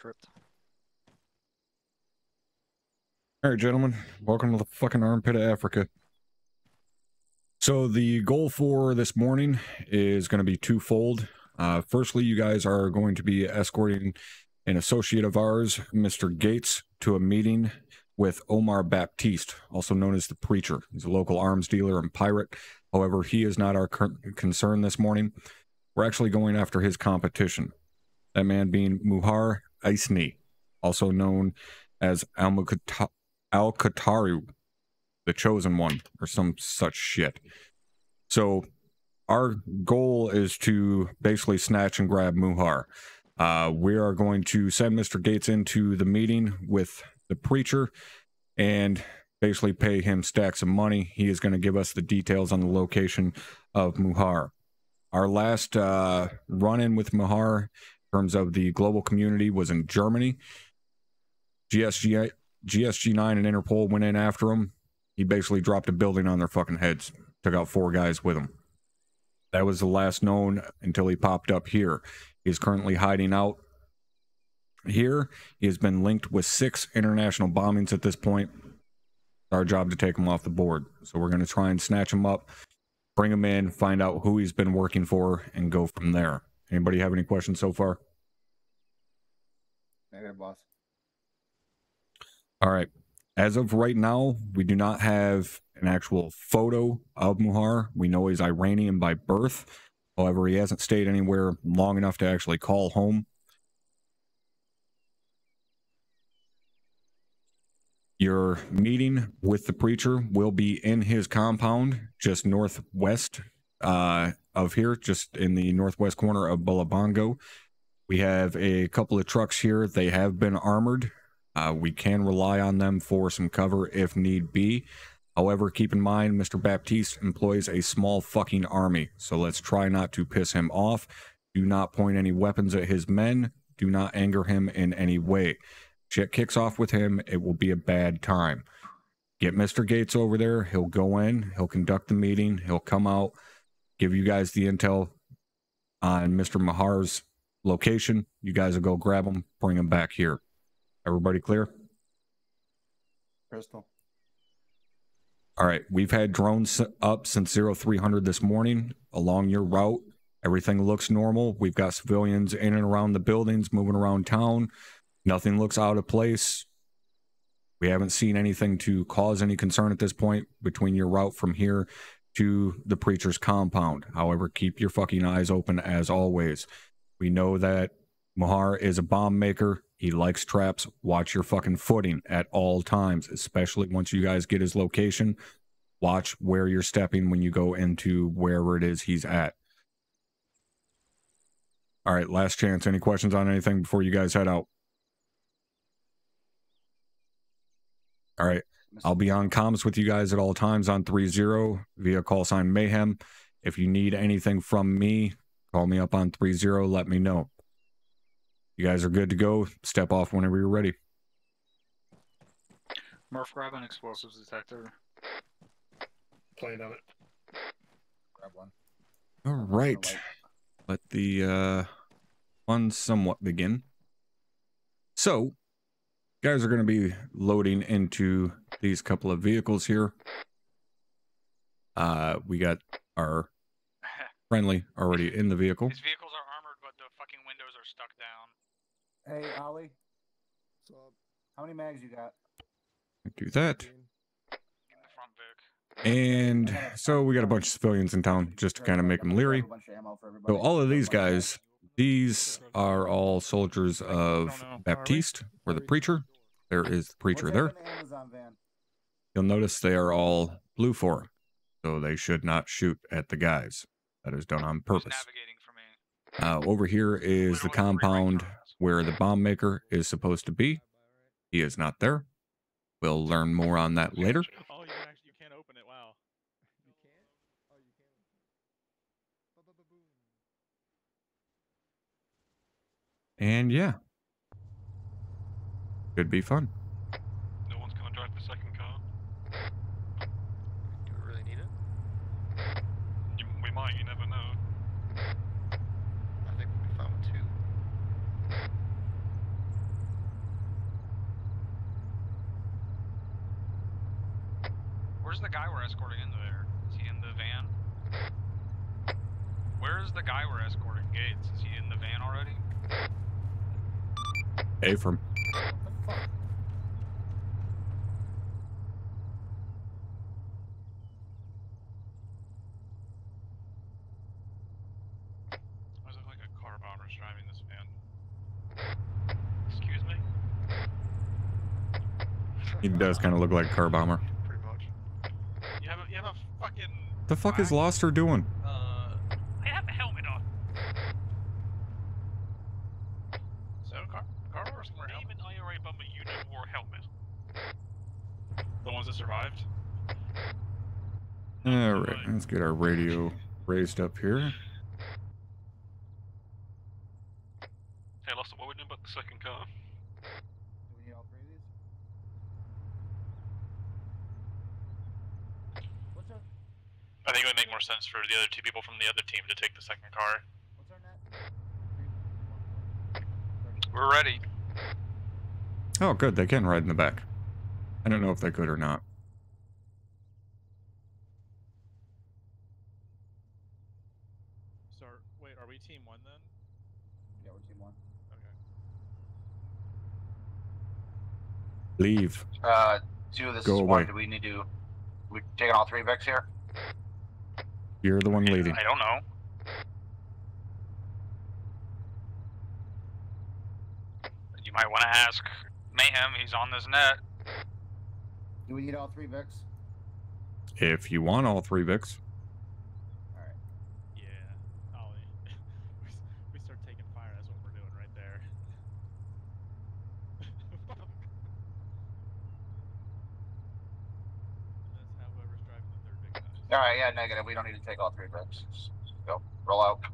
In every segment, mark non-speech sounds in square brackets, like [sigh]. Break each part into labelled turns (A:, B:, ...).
A: tripped.
B: All right, gentlemen, welcome to the fucking armpit of Africa. So the goal for this morning is going to be twofold. Uh, firstly, you guys are going to be escorting an associate of ours, Mr. Gates, to a meeting with Omar Baptiste, also known as the Preacher. He's a local arms dealer and pirate. However, he is not our current concern this morning. We're actually going after his competition. That man being Muhar Isni, also known as Al Qataru, the chosen one, or some such shit. So, our goal is to basically snatch and grab Muhar. Uh, we are going to send Mr. Gates into the meeting with the preacher and basically pay him stacks of money. He is going to give us the details on the location of Muhar. Our last uh, run in with Muhar terms of the global community was in Germany. GSG, GSG9 and Interpol went in after him. He basically dropped a building on their fucking heads, took out four guys with him. That was the last known until he popped up here. He's currently hiding out here. He has been linked with six international bombings at this point. It's our job to take him off the board. So we're going to try and snatch him up, bring him in, find out who he's been working for, and go from there. Anybody have any questions so far?
C: Negative, boss.
B: All right. As of right now, we do not have an actual photo of Muhar. We know he's Iranian by birth. However, he hasn't stayed anywhere long enough to actually call home. Your meeting with the preacher will be in his compound, just northwest uh, of here, just in the northwest corner of Bullabongo. We have a couple of trucks here. They have been armored. Uh, we can rely on them for some cover if need be. However, keep in mind, Mr. Baptiste employs a small fucking army, so let's try not to piss him off. Do not point any weapons at his men. Do not anger him in any way. Shit kicks off with him, it will be a bad time. Get Mr. Gates over there. He'll go in, he'll conduct the meeting, he'll come out, give you guys the intel on Mr. Muhar's location. You guys will go grab them, bring them back here. Everybody clear?
C: Crystal.
B: All right, we've had drones up since 0300 this morning along your route. Everything looks normal. We've got civilians in and around the buildings, moving around town. Nothing looks out of place. We haven't seen anything to cause any concern at this point between your route from here to the preacher's compound. However, keep your fucking eyes open as always. We know that Muhar is a bomb maker. He likes traps. Watch your fucking footing at all times, especially once you guys get his location. Watch where you're stepping when you go into wherever it is he's at. All right, last chance. Any questions on anything before you guys head out? All right. I'll be on comms with you guys at all times on 30 via call sign mayhem. If you need anything from me, call me up on 30. Let me know. You guys are good to go. Step off whenever you're ready.
A: Murph, grab an explosives detector.
D: Playing on it.
C: Grab one.
B: All right. Let the uh, fun somewhat begin. So, guys are going to be loading into these couple of vehicles here. Uh, we got our friendly already in the vehicle.
A: These vehicles are armored, but the fucking windows are stuck down.
C: Hey, Ollie. How many mags you got?
B: Do that.
A: In the front Vic.
B: And so we got a bunch of civilians in town just to kind of make them leery. So all of these guys, these are all soldiers of Baptiste, or the preacher. There is the preacher there. You'll notice they are all blue for, so they should not shoot at the guys. That is done on purpose.
A: Navigating for me.
B: Uh, over here is the compound where the bomb maker is supposed to be. He is not there. We'll learn more on that later.
E: Oh, you actually you can't open it. Wow.
D: You can? Oh, you can. Ba-ba-ba-boom.
B: And yeah, could be fun.
E: No one's gonna drive the second car.
A: Do we really need it?
E: You, we might. You never know.
D: I think we'll be fine with two.
E: Where's the guy we're escorting into there? Is he in the van? Where is the guy we're escorting, Gates? Is he in the van already?
B: A from.
C: What the fuck?
F: Why is it like a car bomber's driving this van? Excuse me?
B: He does kind of look like a car bomber.
F: Pretty much. You have a, you have a fucking.
B: The fuck is Loster doing?
F: Uh. I have a helmet on. So, car, car bombers wear helmet. Name an IRA bomber you know wore a helmet. The ones that survived?
B: Uh, all right, let's get our radio raised up here.
F: Hey, Lost, what we doing about the second car?
C: We need all three of these? What's our
F: I think it would make more sense for the other two people from the other team to take the second car.
C: what's our net? Three, one, one.
E: We're ready.
B: Oh, good. They can ride in the back. I don't know if they could or not.
F: So, wait, are we team one then?
C: Yeah, we're team one.
F: Okay.
B: Leave.
G: Uh, two, of this
B: Go
G: is
B: away.
G: one. Do we need to? We taking all three Vics here?
B: You're the one leading.
E: I don't know. You might want to ask Mayhem. He's on this net.
C: Do we need all three Vics?
B: If you want all three Vics.
C: All right.
F: Yeah, oh, Ollie. [laughs] we, start taking fire. That's what we're doing right there. and [laughs] that's how whoever's driving the third big dies.
G: All right, yeah, negative. We don't need to take all three Vics. Go, roll out.
C: Oh,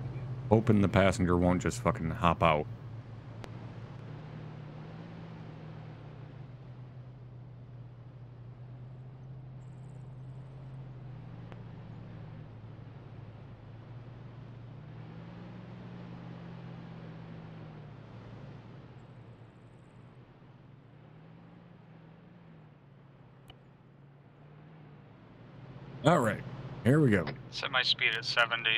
C: can you?
B: Hoping the passenger won't just fucking hop out. All right, here we go.
E: Set my speed at 70.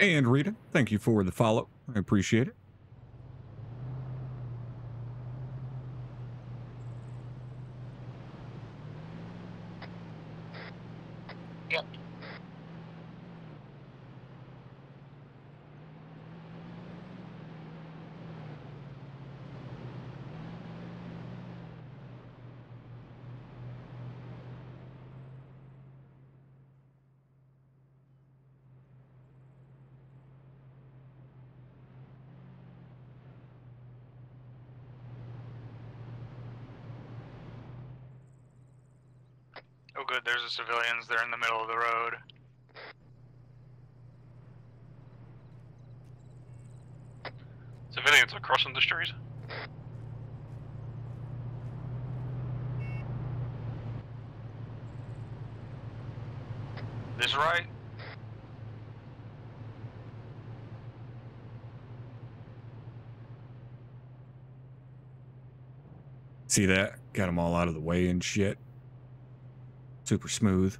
B: And Rita, thank you for the follow. I appreciate it.
E: Oh, good. There's the civilians. They're in the middle of the road.
F: Civilians are crossing the street.
E: This right?
B: See that? Got them all out of the way and shit. Super smooth.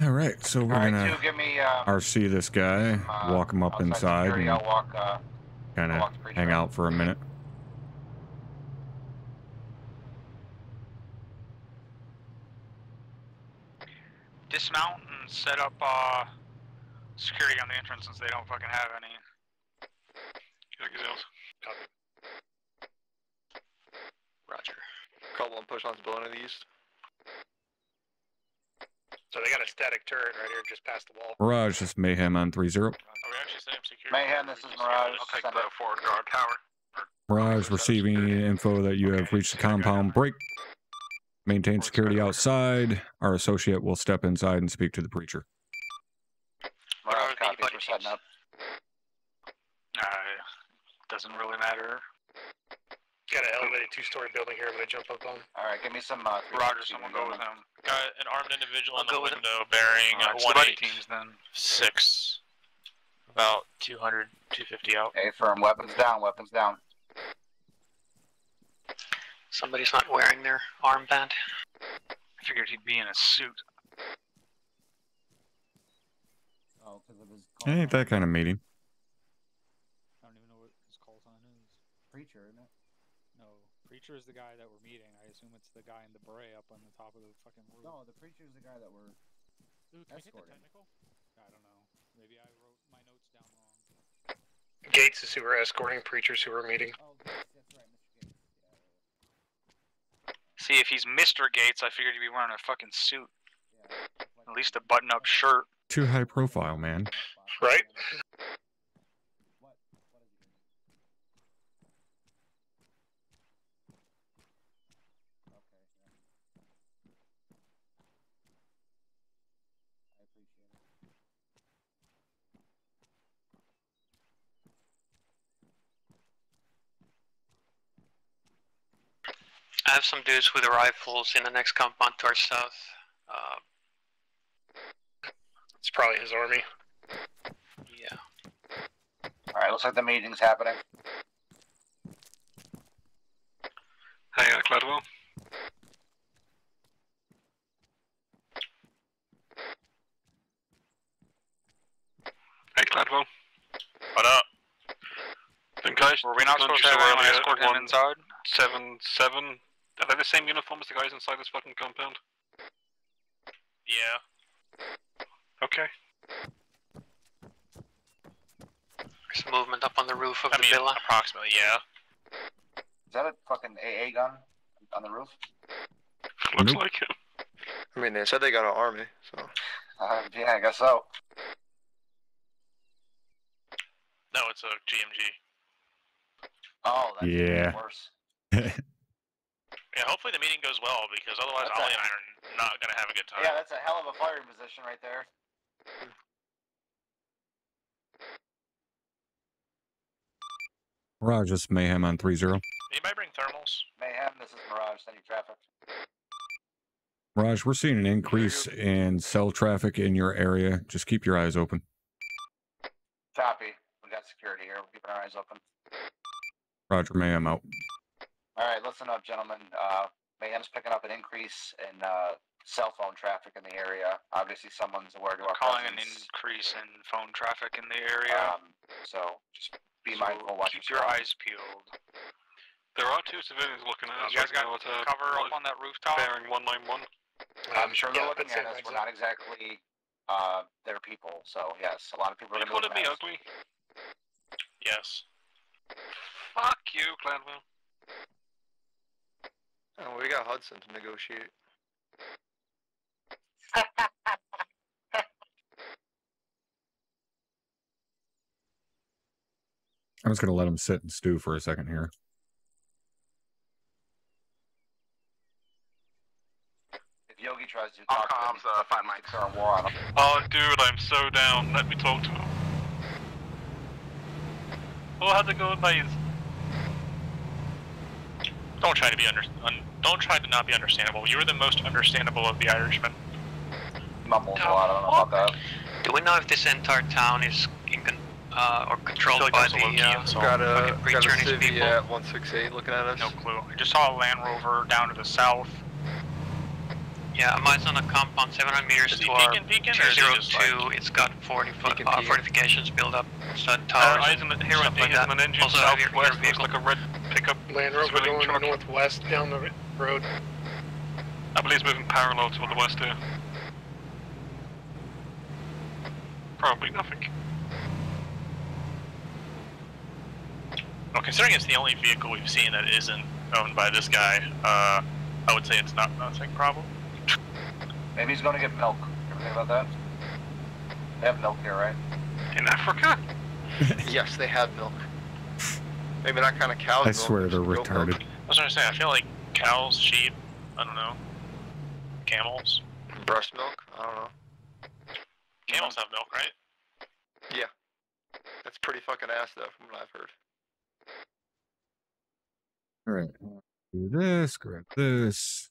B: All right, so we're
G: right,
B: gonna
G: two, give me. Um,
B: RC this guy,
G: uh,
B: walk him up inside,
G: security,
B: and
G: walk. Uh,
B: kind of hang
G: out.
B: for a minute.
E: dismount and set up uh, security on the entrance since they don't fucking have any.
H: Roger.
I: Call one push below to the east.
J: So they got a static turret right here just past the wall.
B: Mirage, this is Mayhem on 3 0.
F: Are we actually setting security?
G: Mayhem, this is Mirage.
F: I'll take
G: Send
F: the forward guard tower.
B: Mirage receiving info that you have reached the compound break. Maintain security outside. Our associate will step inside and speak to the preacher.
G: Mirage
H: the
G: copies, we're setting up.
E: Uh, doesn't really matter.
J: Got an elevated two-story building here. I'm gonna jump up on.
G: Alright, give me some, uh, three
E: Roger,
G: bucks,
E: someone go with him.
F: Got an armed individual
H: I'll
F: in the
H: go with him.
F: window bearing
E: Alright,
F: uh, one
E: buddy
F: eight
E: teams then.
F: six. About 200, 250 out.
G: Okay, firm. Weapons down, weapons down.
H: Somebody's not wearing their armband.
E: I figured he'd be in a suit.
J: Oh, because of his.
B: Ain't that kind of meeting.
C: I don't even know what his call sign is.
J: preacher, isn't it?
C: No, preacher is the guy that we're meeting. I assume it's the guy in the beret up on the top of the fucking roof.
J: No, the preacher is the guy that we're.
C: Ooh, can we hit the
J: escorting.
C: technical? I don't know. Maybe I wrote my notes down wrong.
J: Gates is who we're escorting. Preachers who we're meeting.
K: Oh, Gates, that's right, Mr. Gates. Yeah,
E: See, if he's Mr. Gates, I figured he'd be wearing a fucking suit.
K: yeah, yeah. Like
E: At least a button-up shirt.
B: Too high profile, man.
J: Right?
K: What? What is he doing? Okay, yeah. I appreciate it.
H: I have some dudes with rifles in the next compound to our south. Uh,
J: It's probably his army.
H: yeah.
G: Alright, looks like the meeting's happening.
F: Hey, uh, Gladwell. Hey, Gladwell. What up? Then guys,
E: Were we not
F: don't
E: supposed
F: you
E: to have
F: saw
E: anyone
F: earlier,
E: escort him
F: one
E: inside?
F: Seven, seven. Are they the same uniform as the guys inside this fucking compound? Yeah. Okay.
H: There's movement up on the roof of
F: I
H: the
F: mean,
H: villa.
F: approximately, yeah.
G: Is that a fucking AA gun on the roof?
F: Looks
B: Nope.
F: like it.
I: I mean, they said they got an army, so.
G: Uh, yeah, I guess so.
F: No, it's a GMG.
G: Oh, that's
B: Yeah.
G: even worse. [laughs]
F: Yeah, hopefully the meeting goes well because otherwise
G: That's
F: Ollie
G: a-
F: and I are not gonna have a good time.
G: Yeah, that's a hell of a firing position right there.
B: Mirage, this is Mayhem on 3 0.
F: Anybody bring thermals?
G: Mayhem, this is Mirage, sending traffic.
B: Mirage, we're seeing an increase in cell traffic in your area. Just keep your eyes open.
G: Copy. We got security here. We're keeping our eyes open.
B: Roger, Mayhem out.
G: Alright, listen up, gentlemen. Uh, Mayhem's picking up an increase in uh, cell phone traffic in the area. Obviously, someone's aware to
E: We're
G: our
E: calling an increase in phone traffic in the area.
G: Um, so just be
E: So
G: mindful. Watch
E: keep
G: your
E: your eyes peeled.
F: There are two civilians looking at us
E: You guys
F: right
E: got
F: now uh,
E: cover up on that rooftop?
F: bearing 191.
G: I'm sure they're
J: yeah,
G: looking at
J: it,
G: us. We're not exactly uh, their people. So, yes, a lot of people are
F: People
G: going
F: to
G: to
F: be ugly? Yes. Fuck you, Gladwell.
I: Oh, we got Hudson to negotiate. [laughs]
B: I'm just going to let him sit and stew for a second here.
G: If Yogi tries to talk to them,
F: comms, uh, find
G: he's
F: Mike.
G: declaring war on them.
F: Oh, dude, I'm so down. Let me talk to him. Oh, how's it going, guys? Don't try to be under. Un- don't try to not be understandable. You are the most understandable of the Irishmen.
G: Mumbles a lot. I don't know about that.
H: Do we know if this entire town is in con- uh, or controlled
F: like
H: by
F: that was a
H: the
F: low-key
H: uh,
F: insult.
I: Got a,
H: fucking
I: got a
H: and his
I: civvy
H: people?
I: at 168 looking at us.
E: No clue. I just saw a Land Rover down to the south.
H: Yeah, mine's on a compound 700 meters
F: Is
H: to our
F: beacon beacon or is he just
H: 202.
F: like-
H: It's got 40 foot,
I: Beacon
H: uh,
I: beacon.
H: fortifications built up. Stud
F: Uh,
H: towers.
F: eyes in the, here
H: stuff like that.
F: an engine
H: Also, have your- your.
F: Looks
H: vehicle.
F: like a red pickup.
J: Land Rover going
F: truck.
J: northwest down the r- road.
F: I believe it's moving parallel to the west here. Probably nothing. Well, considering it's the only vehicle we've seen that isn't owned by this guy, uh, I would say it's not nothing problem.
G: Maybe he's gonna get milk. Ever think about that? They have milk here, right?
F: In Africa? [laughs]
I: yes, they have milk. Maybe not kind of cow's
B: I
I: milk.
B: swear they're
I: goat milk.
B: retarded.
F: I was gonna say, I feel like cows, sheep, I don't know, camels.
I: Breast milk? I don't know.
F: Camels have milk, right? Yeah.
I: That's pretty fucking ass though, from what I've heard.
B: All right. Do this, grab this.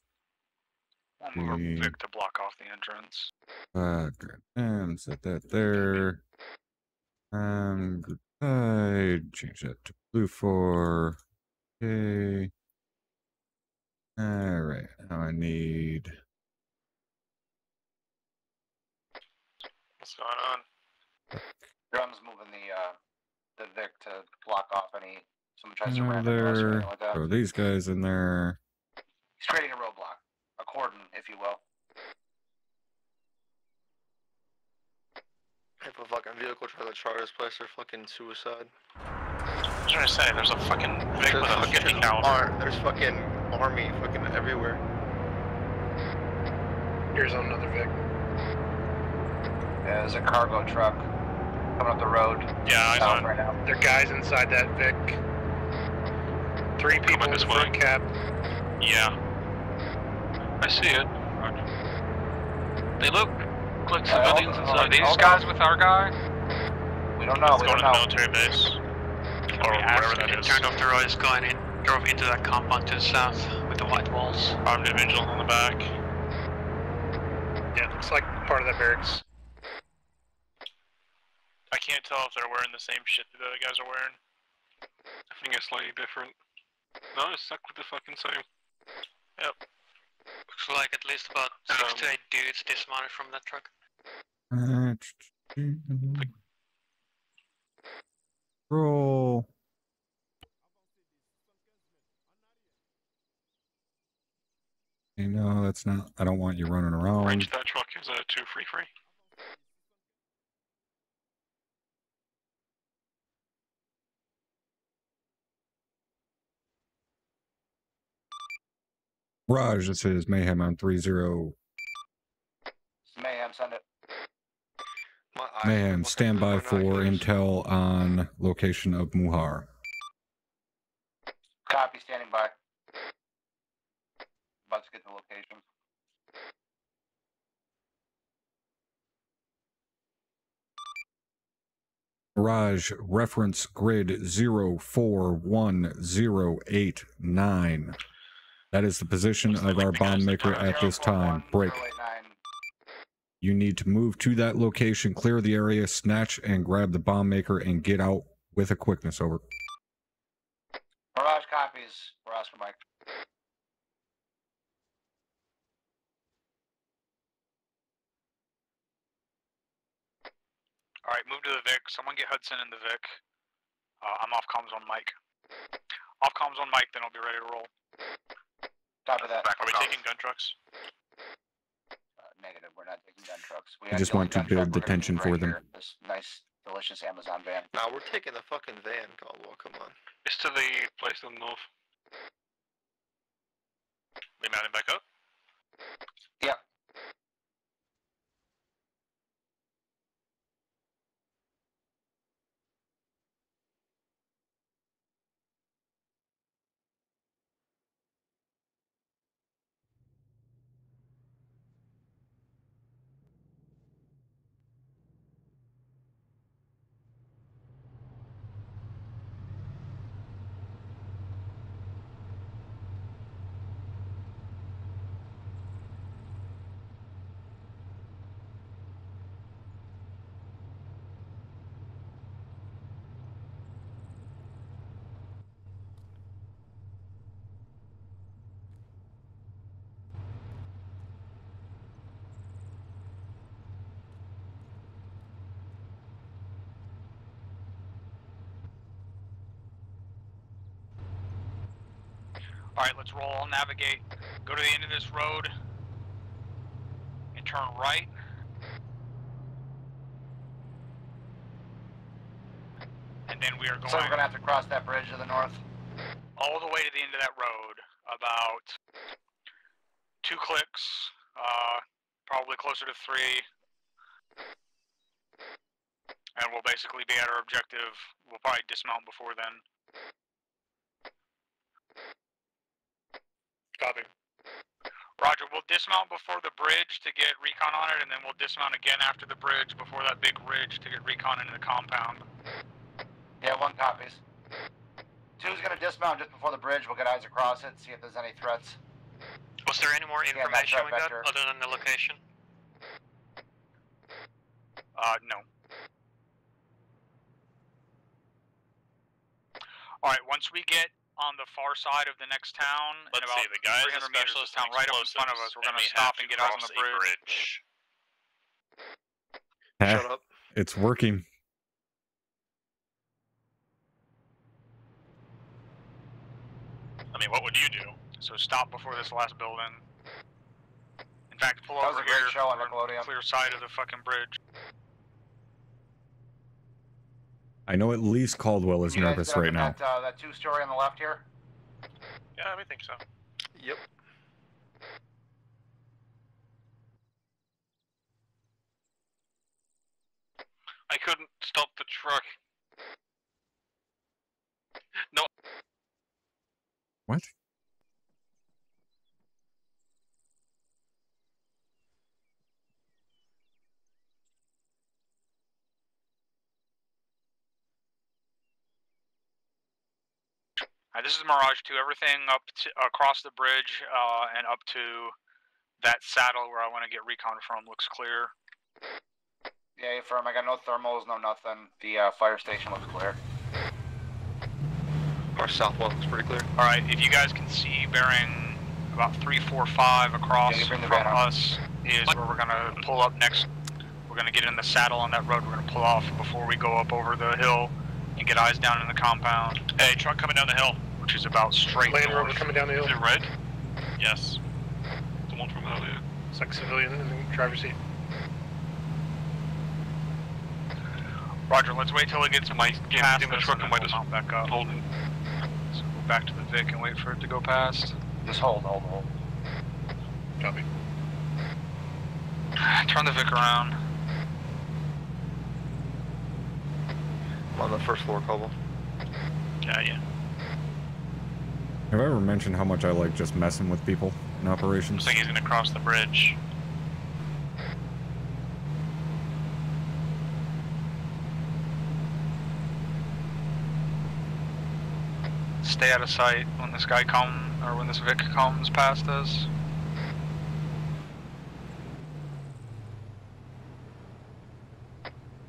E: We'll move
B: Mm.
E: Vic to block off the entrance.
B: Uh, grab them, set that there. Um, good side, change that to blue four. Okay. All right. Now I need.
F: What's going on?
G: Drum's moving the uh the Vic to block off any someone tries to ram or
B: there.
G: anything like that.
B: Throw these guys in there.
G: He's creating a roadblock, a cordon, if you will.
I: If a fucking vehicle tries to charge this place, they're fucking suicide.
F: I was gonna say, there's a fucking Vic
I: There's
F: with a
I: fucking
F: 50 caliber.
I: There's fucking army fucking everywhere.
J: Here's another Vic.
G: Yeah, there's a cargo truck coming up the road.
F: Yeah, eyes
G: south
F: on.
G: right now.
J: There are guys inside that Vic. Three people in
F: this
J: the
F: way.
J: front cab.
F: Yeah. I see it.
E: They look like
G: Uh, hold
E: civilians
G: on,
E: inside.
G: hold
E: These
G: on.
E: guys with our guy?
G: We don't know.
F: Let's
G: We
F: go
G: don't
F: to the military base. Or whatever that is.
H: Turned off the roads, going in, drove into that compound to the south with the white walls.
F: Armed individuals on the back.
J: Yeah, it looks like part of that barracks.
F: I can't tell if they're wearing the same shit that the other guys are wearing. I think it's slightly different. No, it's stuck with the fucking same. Yep.
H: Looks like at least about six to eight dudes dismounted from that truck.
B: Uh, [tsk] [tsk] [tsk] Roll. You know, that's not. I don't want you running around.
F: Range of that truck is a two free free.
B: Raj, this is Mayhem on 3 0.
G: Mayhem, send it.
I: My eyes are
B: Mayhem,
I: fucking
B: stand by for intel on location of Muhar.
G: Copy, standing by. About to get the location.
B: Raj, reference grid 041089. That is the position of our bomb maker at this time. Break. You need to move to that location, clear the area, snatch and grab the bomb maker, and get out with a quickness. Over.
G: Mirage copies. We're Oscar Mike.
E: Alright, move to the Vic. Someone get Hudson in the Vic. Uh, I'm off comms on Mike. Off comms on Mike, then I'll be ready to roll.
G: Copy that.
F: Back Are we taking gun trucks?
G: Uh, negative. We're not taking gun trucks. We
B: I just want to build
G: truck we're gonna
B: detention
G: need
B: for
G: right
B: them.
G: here. This nice, delicious Amazon van.
I: Nah, we're taking the fucking van, Caldwell. Come on.
F: It's to the place to the north. We mounting back up?
G: Yep.
E: Alright, let's roll. I'll navigate. Go to the end of this road. And turn right. and then we are going
G: So we're gonna have to cross that bridge to the north.
E: all the way to the end of that road, about two clicks, uh, probably closer to three. And we'll basically be at our objective. We'll probably dismount before then.
J: Copy.
E: Roger, we'll dismount before the bridge to get recon on it, and then we'll dismount again after the bridge before that big ridge to get recon into the compound.
G: Yeah, one copies. Two's gonna dismount just before the bridge. We'll get eyes across it, see if there's any threats.
H: Was there any more information
G: that's
H: we got other than the location?
E: Uh, no. Alright, once we get on the far side of the next town,
F: Let's
E: and about
F: see, the guy is
E: 300 meters of
F: specialist
E: this town, right up in front of us, we're gonna stop and get eyes on the
F: a
E: bridge.
I: Shut up.
B: it's working.
E: I mean, what would you do? So stop before this last building. In fact, pull
G: That was
E: over
G: a great
E: here.
G: show on
E: We're
G: Nickelodeon.
E: Clear side of the fucking bridge.
B: I know at least Caldwell is
G: You
B: nervous
G: get up
B: right
G: in
B: now.
G: That, uh, that two-story on the left here.
F: Yeah, I think so.
I: Yep.
F: I couldn't stop the truck. No,
B: What?
E: Uh, this is Mirage 2. Everything up to, across the bridge uh, and up to that saddle where I want to get recon from looks clear.
G: Yeah, firm. I got no thermals, no nothing. The uh, fire station looks clear.
I: Our southwest looks pretty clear.
E: All right, if you guys can see, bearing about three, four, five across
G: Yeah, you
E: from us is where we're gonna pull up next. We're gonna get in the saddle on that road. We're gonna pull off before we go up over the hill and get eyes down in the compound.
F: hey, truck coming down the hill.
E: Which is about straight
J: Land Rover
E: north.
J: coming down the hill.
F: Is it red? Yes. The one from earlier.
J: It's like civilian in the driver's seat.
E: Roger, let's wait till it gets
F: Am I getting
E: past
F: in the truck?
E: and
F: Am
E: then
F: I
E: we'll
F: just
E: mount back up.
F: holding?
E: So go back to the Vic and wait for it to go past.
G: Just hold, hold, hold.
J: Copy.
E: Turn the Vic around.
I: I'm on the first floor, Cobble.
E: Yeah, yeah.
B: Have I ever mentioned how much I like just messing with people in operations?
F: Looks like he's gonna cross the bridge.
E: Stay out of sight when this guy comes, or when this Vic comes past us.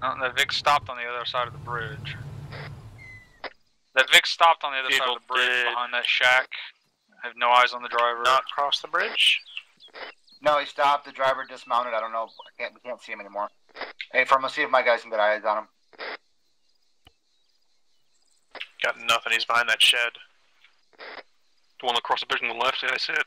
E: Oh, that Vic stopped on the other side of the bridge. That Vic stopped on the other side of the bridge
F: did-
E: behind that shack. I have no eyes on the driver.
F: Not cross the bridge.
G: No, he stopped. The driver dismounted. I don't know. I can't. We can't see him anymore. Hey, firm. Let's see if my guys can get eyes on him.
F: Got nothing. He's behind that shed. The one across the bridge on the left. Yeah, I see it.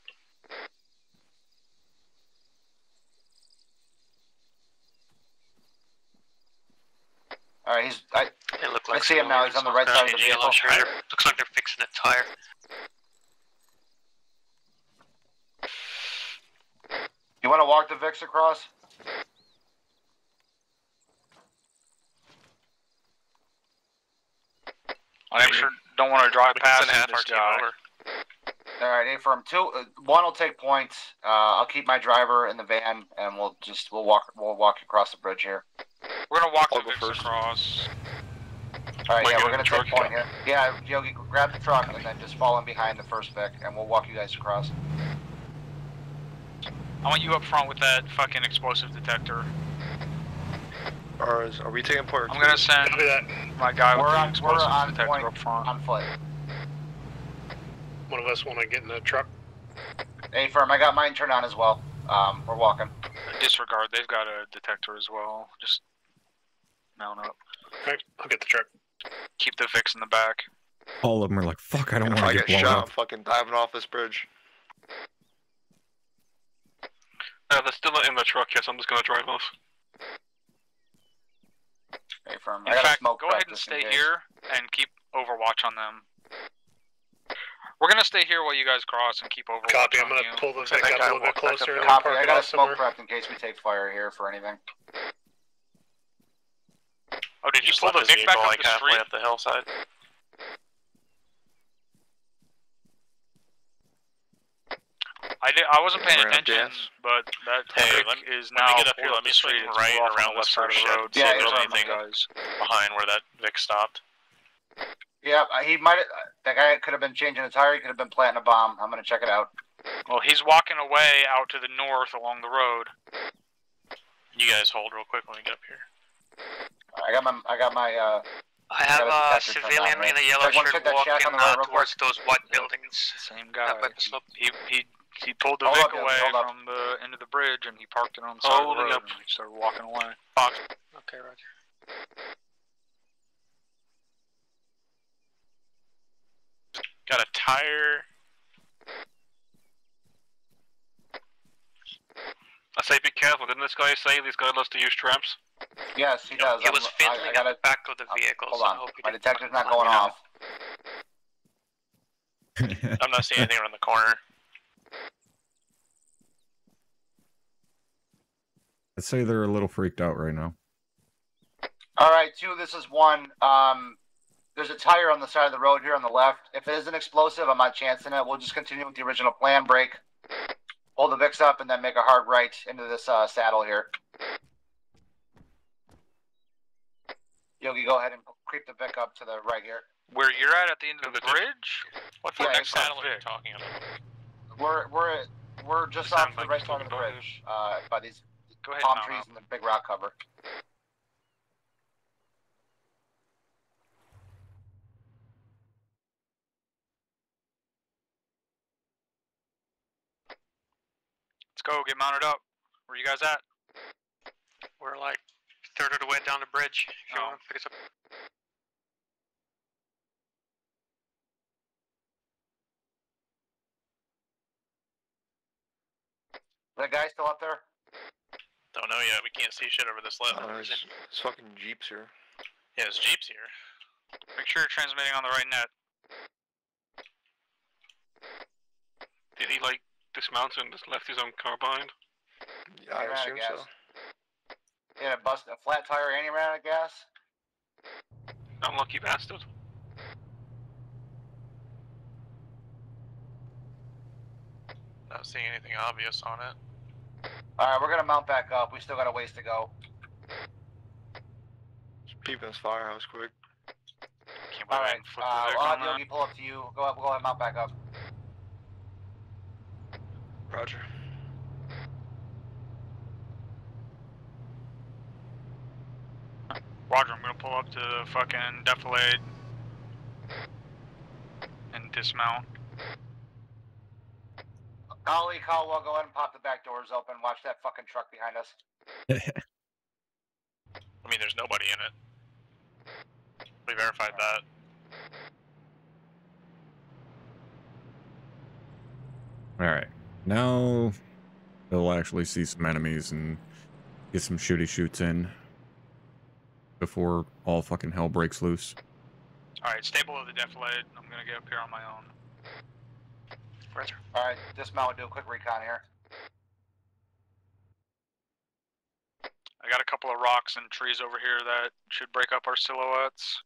G: All right, he's. I,
H: It looked
G: I see him now. He's on the right side of the vehicle.
H: illustrator. Looks like they're fixing a tire.
G: You want to walk the Vix across?
E: I sure don't want to drive past
F: send half
E: this
F: our team
E: guy.
F: over.
G: All right, A firm. Two. Uh, one will take points. Uh, I'll keep my driver in the van, and we'll just we'll walk we'll walk across the bridge here.
E: We're gonna walk
I: I'll
E: the
I: go
E: Vix
I: first.
E: across.
G: All right,
F: Am
G: yeah, we're gonna
F: the
G: take
F: truck?
G: point here. Yeah, Yogi, grab the truck and then just fall in behind the first Vic, and we'll walk you guys across.
E: I want you up front with that fucking explosive detector.
I: Or is, are we taking point?
E: I'm gonna send my guy with
G: We're
E: the
G: on- we're on
E: detector
G: point.
E: up front.
G: On foot.
J: One of us want to get in the truck.
G: A firm. I got mine turned on as well. Um, we're walking.
E: Disregard, they've got a detector as well. Just mount up.
J: Alright, I'll get the truck.
E: Keep the fix in the back.
B: All of them are like, fuck, I don't want to
I: get
B: get blown
I: shot,
B: up.
I: I'm fucking diving off this bridge.
F: Uh, they're still not in the truck yet, so I'm just gonna drive off.
G: Stay firm.
E: In
G: I
E: fact,
G: smoke
E: go ahead and stay here and keep overwatch on them. We're gonna stay here while you guys cross and keep overwatch
J: Copy. I'm gonna
E: you.
J: pull the
F: So
J: up a little bit
F: walked back up
J: closer and
G: Copy.
J: park
G: I
J: it
G: got a
J: off
G: smoke
J: somewhere.
G: prep in case we take fire here for anything.
E: Oh, did you
F: Just
E: pull
F: left
E: the
F: his
E: Vic back up
F: like
E: the
F: halfway
E: street?
F: up the hillside.
E: I did. I wasn't paying
F: Around
E: attention, but that
F: Hey,
E: Vic
F: let me-
E: is
F: Let
E: now
F: me get up here. Let me
E: the
F: swing
E: street. It's
F: right
E: pulled off on
F: around
E: the
F: the
E: left side
F: first
E: of the road.
G: Yeah,
F: if
G: it's
F: there's
G: on
F: anything
E: guys.
F: behind where that Vic stopped.
G: Yeah, uh, he might. That guy could have been changing a tire. He could have been planting a bomb. I'm gonna check it out.
E: Well, he's walking away out to the north along the road.
F: You guys hold real quick when we get up here.
G: I got my. I got my. uh
H: I have
G: got a
H: a
G: detector turned
H: civilian
G: on, right?
H: in a yellow
G: Check
H: shirt
G: check that shack
H: walking
G: on
H: uh, towards those white buildings.
E: Same guy.
H: That might be slope.
E: He he he pulled the
G: Hold
E: Vic
G: up, Yogi,
E: away
G: hold up.
E: from the end of the bridge and he parked it on the side of the road
F: up.
E: and he started walking away.
F: Fox.
H: Okay, Roger.
F: Got a tire. I say be careful. Didn't this guy say this guy loves to use tramps?
G: Yes, he does.
H: He
G: I'm-
H: was
G: I,
H: fiddling
G: I
H: at
G: gotta.
H: the back of the
G: um,
H: vehicle.
G: hold
H: so I
G: on.
H: hope he
G: My detector's not going off. [laughs]
F: I'm not seeing anything around the corner.
B: I'd say they're a little freaked out right now.
G: All right, two. This is one. Um, there's a tire on the side of the road here on the left. If it is an explosive, I'm not chancing it. We'll just continue with the original plan. Break, hold the Vix up, and then make a hard right into this uh, saddle here. Yogi, go ahead and creep the Vic up to the right here.
E: Where you're at at the end of the
F: The- the-
E: bridge?
F: What
G: Yeah,
F: fucking
G: it's
F: saddle
E: not
F: are talking about?
G: We're we're we're just
F: Sound
G: off the right
F: you're
G: side of the bridge, uh, by these
E: Go ahead
G: palm
E: and
G: trees
E: up.
G: and the big rock cover.
E: Let's go. Get mounted up. Where you guys at?
H: We're like third of the way down the bridge. If you
E: Oh.
H: want to pick us up.
G: That guy still up there?
F: Don't know yet. We can't see shit over this lit.
D: Uh, oh, there's, there's fucking jeeps here.
F: Yeah, there's jeeps here.
E: Make sure you're transmitting on the right net.
F: Did he like dismount and just left his own car behind?
D: Yeah, I
G: He ran out of
D: assume so.
G: Gas. He had a bust a flat tire and he ran out of gas.
F: Unlucky bastard. Not seeing anything obvious on it.
G: All right, we're gonna mount back up. We still got a ways to go.
D: Just peeping this firehouse quick.
E: Can't
G: All
E: believe I
G: right,
E: didn't flip
G: uh,
E: the Vic
G: I'll
E: on
G: have. Yogi pull up to you. Go up, We'll go ahead, and mount back up.
D: Roger.
E: Roger, I'm gonna pull up to the fucking defilade and dismount.
G: Ollie, Caldwell, go ahead and pop the back doors open. Watch that fucking truck behind us. [laughs]
F: I mean, there's nobody in it. We verified that.
B: All right, now they'll actually see some enemies and get some shooty shoots in before all fucking hell breaks loose.
E: Alright, stay below the defilade. I'm gonna get up here on my own.
H: Roger.
G: All right, dismount and do a quick recon here.
E: I got a couple of rocks and trees over here that should break up our silhouettes.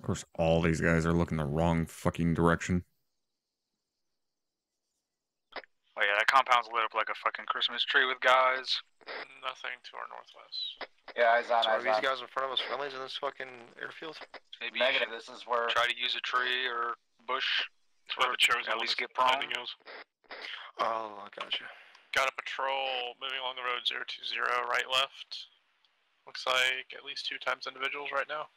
B: Of course, all these guys are looking the wrong fucking direction.
E: Oh yeah, that compound's lit up like a fucking Christmas tree with guys.
F: Nothing to our northwest.
G: Yeah, eyes on,
D: So are
G: eyes
D: these
G: on.
D: guys in front of us friendlies in this fucking airfield?
E: Maybe
G: Negative. This is where.
E: try to use a tree or bush.
F: It's where the chosen
E: at least get prone.
D: Oh, I gotcha.
F: Got a patrol moving along the road 020, right, left. Looks like at least two times individuals right now.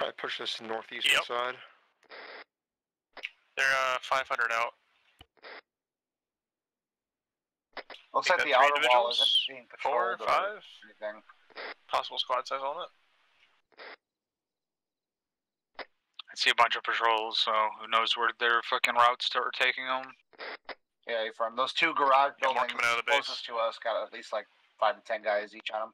D: Probably push this to northeastern
F: Yep.
D: side.
F: They're uh 500 out.
G: Looks like the outer wall
F: individuals?
G: isn't being
F: Four,
G: patrolled or
F: five?
G: anything.
F: Possible squad size on it.
E: I see a bunch of patrols, so who knows where their fucking routes are taking them.
G: Yeah, from those two garage buildings
F: coming out of the base.
G: closest to us got at least like five to ten guys each on them.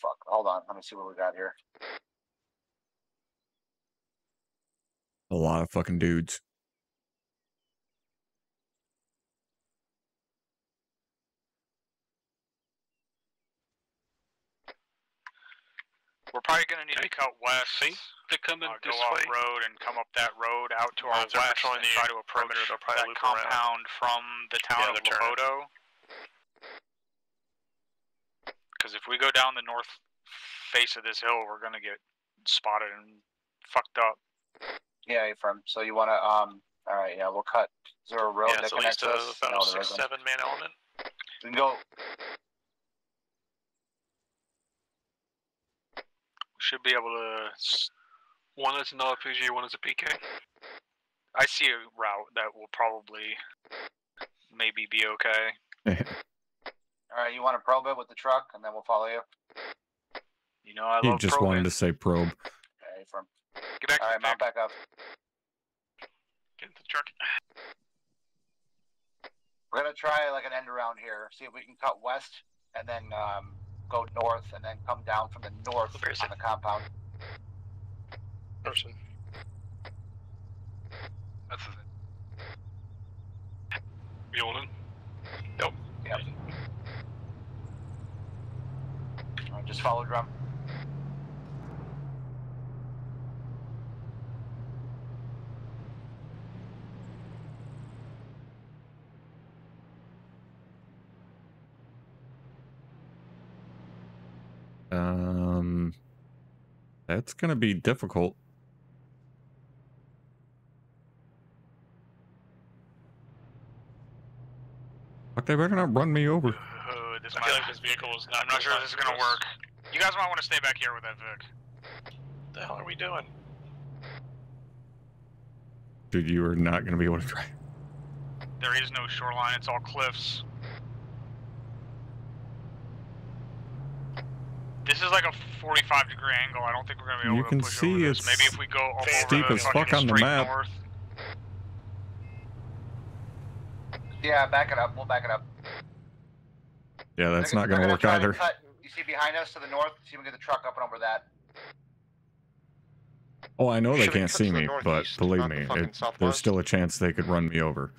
G: Fuck, hold on, let me see what we got here.
B: A lot of fucking dudes.
E: We're probably gonna need to cut west.
H: See? They're coming
E: uh, go
H: this
E: off
H: way.
E: road and come up that road out to
F: Well,
E: our west and try to approach
F: perimeter, they'll probably
E: that
F: loop around.
E: compound from the town
F: Yeah,
E: of
F: they're turning.
E: Labodo. Because if we go down the north face of this hill, we're gonna get spotted and fucked up.
G: Yeah, from so you wanna um alright, yeah, we'll cut is there a road
F: yeah,
G: that
F: it's at least
G: connects
F: a,
G: us?
F: about
G: No,
F: a six, seven man element.
G: We can go
E: We should be able to. s-
H: One is an RPG, one is a PK.
E: I see a route that will probably maybe be okay. [laughs]
G: alright, you wanna probe it with the truck and then we'll follow you?
E: You know, I love.
B: He
E: love
B: just
E: probing.
B: wanted to say probe.
G: Okay, from
E: Get back
G: alright, mount
E: back.
G: back up.
F: Get into the truck.
G: We're gonna try like an end around here, see if we can cut west and then um go north and then come down from the north
H: Where is
G: on the compound.
F: Person.
H: That's it. Muling.
G: Yep. Alright, just follow drum.
B: Um, that's gonna be difficult. Fuck, they better not run me over.
E: Oh, this
F: I
E: might,
F: like this vehicle is not.
E: I'm not sure
F: designed
E: this is gonna work. You guys might want to stay back here with that Vic.
F: What the hell are we doing?
B: Dude, you are not gonna be able to drive.
E: There is no shoreline; it's all cliffs. This is like a 45 degree angle. I don't think we're gonna be able
B: You
E: to
B: can
E: push
B: see
E: over this.
B: it's
E: Maybe if we go over
F: steep
E: the
F: as
B: fuck on the map.
E: north.
G: Yeah, back it up, we'll back it up.
B: Yeah, that's
G: They're-
B: not gonna work
G: try to
B: either.
G: Cut- you see behind us to the north, see if we can get the truck up and over that.
B: Oh, I know they
I: Should
B: can't see
I: the
B: me, but believe
I: not the
B: me, it, there's still a chance they could run me over.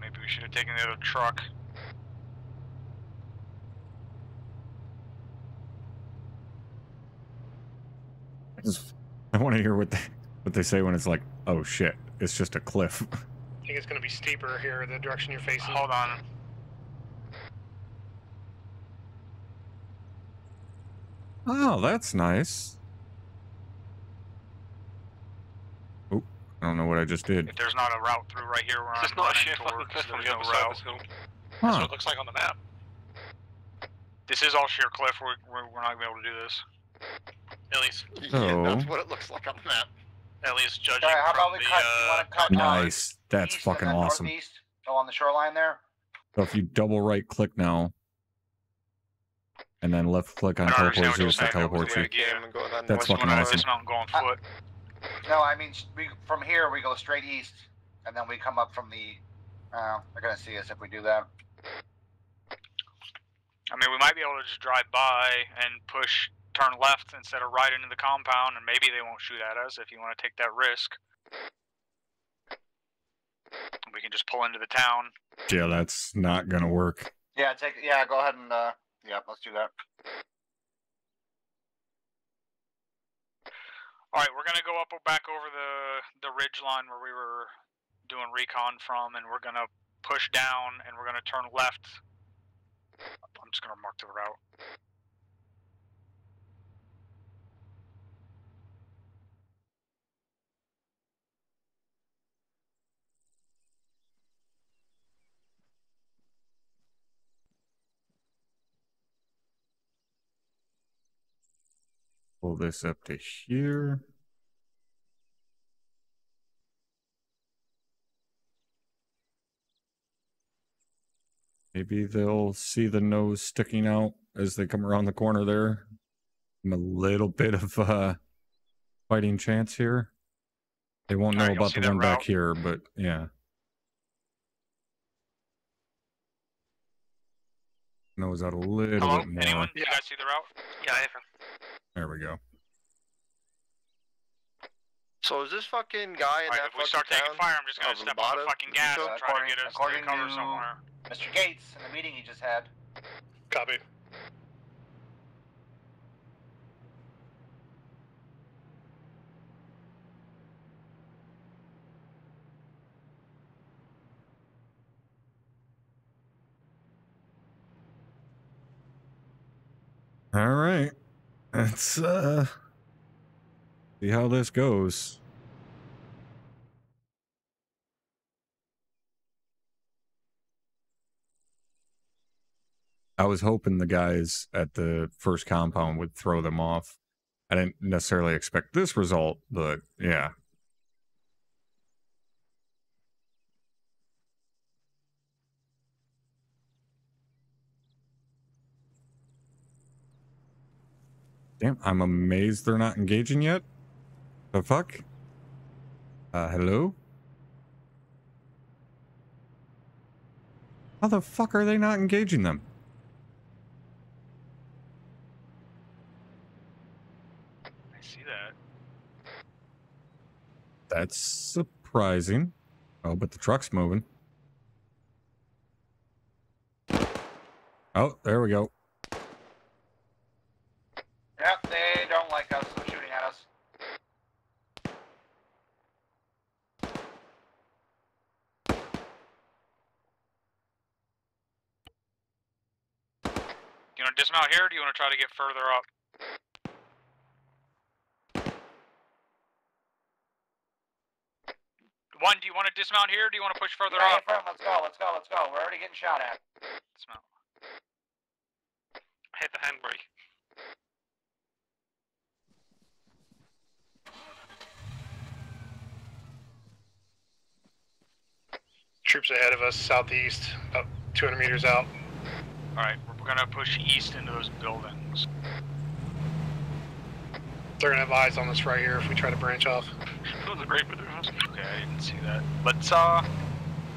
E: Maybe we should have taken the other truck.
B: I just I want to hear what they what they say when it's like, oh shit, it's just a cliff. [laughs]
J: I think it's going to be steeper here, the direction you're facing.
E: Hold on.
B: Oh, that's nice. Oh, I don't know what I just did.
E: If there's not a route through right here, where
H: It's
E: I'm
H: not a
E: running
H: sheer
E: towards, there's no
H: other side of
E: route.
H: this.
F: That's
B: Huh.
F: what it looks like on the map.
E: This is all sheer cliff. We're, we're, we're not gonna be able to do this.
F: At least, oh.
I: Yeah, that's what it looks like on the map.
F: At least judging
G: Alright, how
F: from
G: about we
F: the
G: cut, you
F: uh,
G: wanna cut
B: Nice. That's fucking awesome.
G: northeast along the shoreline there?
B: So if you double right click now, and then left click on
E: I don't
B: teleport
E: what
B: to
E: saying.
B: teleport
E: That
B: you.
E: was the idea.
I: And go
B: That's fucking awesome.
E: this mountain going
G: Uh. No, I mean, we, from here we go straight east, and then we come up from the, uh, they're gonna see us if we do that.
E: I mean, we might be able to just drive by and push, turn left instead of right into the compound, and maybe they won't shoot at us if you want to take that risk. We can just pull into the town.
B: Yeah, that's not gonna work.
G: Yeah, take, yeah, go ahead and, uh, yeah, let's do that.
E: All right, we're gonna go up back over the the ridge line where we were doing recon from, and we're gonna push down, and we're gonna turn left. I'm just gonna mark the route.
B: Pull this up to here. Maybe they'll see the nose sticking out as they come around the corner there. I'm A little bit of a fighting chance here. They won't know
E: you'll
B: about the one back here, but yeah. Nose out a little
E: Hello?
B: bit more.
E: Anyone? You guys see the route?
H: Yeah, I have
B: There we go.
I: So is this fucking guy in
E: Alright,
I: that
E: if we
I: fucking
E: start taking
I: town
E: fire, I'm just gonna
I: of
E: step on the fucking gas and try to get us to cover somewhere.
G: Mr. Gates, in the meeting he just had.
J: Copy.
B: All right. Let's uh see how this goes. I was hoping the guys at the first compound would throw them off. I didn't necessarily expect this result, but yeah. Damn, I'm amazed they're not engaging yet. The fuck? Uh, hello? How the fuck are they not engaging them?
E: I see that.
B: That's surprising. Oh, but the truck's moving. Oh, there we go.
G: Yep, they don't like us. They're shooting at us.
E: Do you want to dismount here, or do you want to try to get further up? One, do you want to dismount here, or do you want to push further
G: Yeah,
E: up?
G: friend, let's go, let's go, let's go. We're already getting shot at.
E: Dismount.
H: Hit the handbrake.
J: Troops ahead of us, southeast, about 200 meters out.
E: Alright, we're we're gonna push east into those buildings.
J: They're gonna have eyes on us right here if we try to branch off.
E: That was a great maneuver. Okay, I didn't see that. Let's, uh,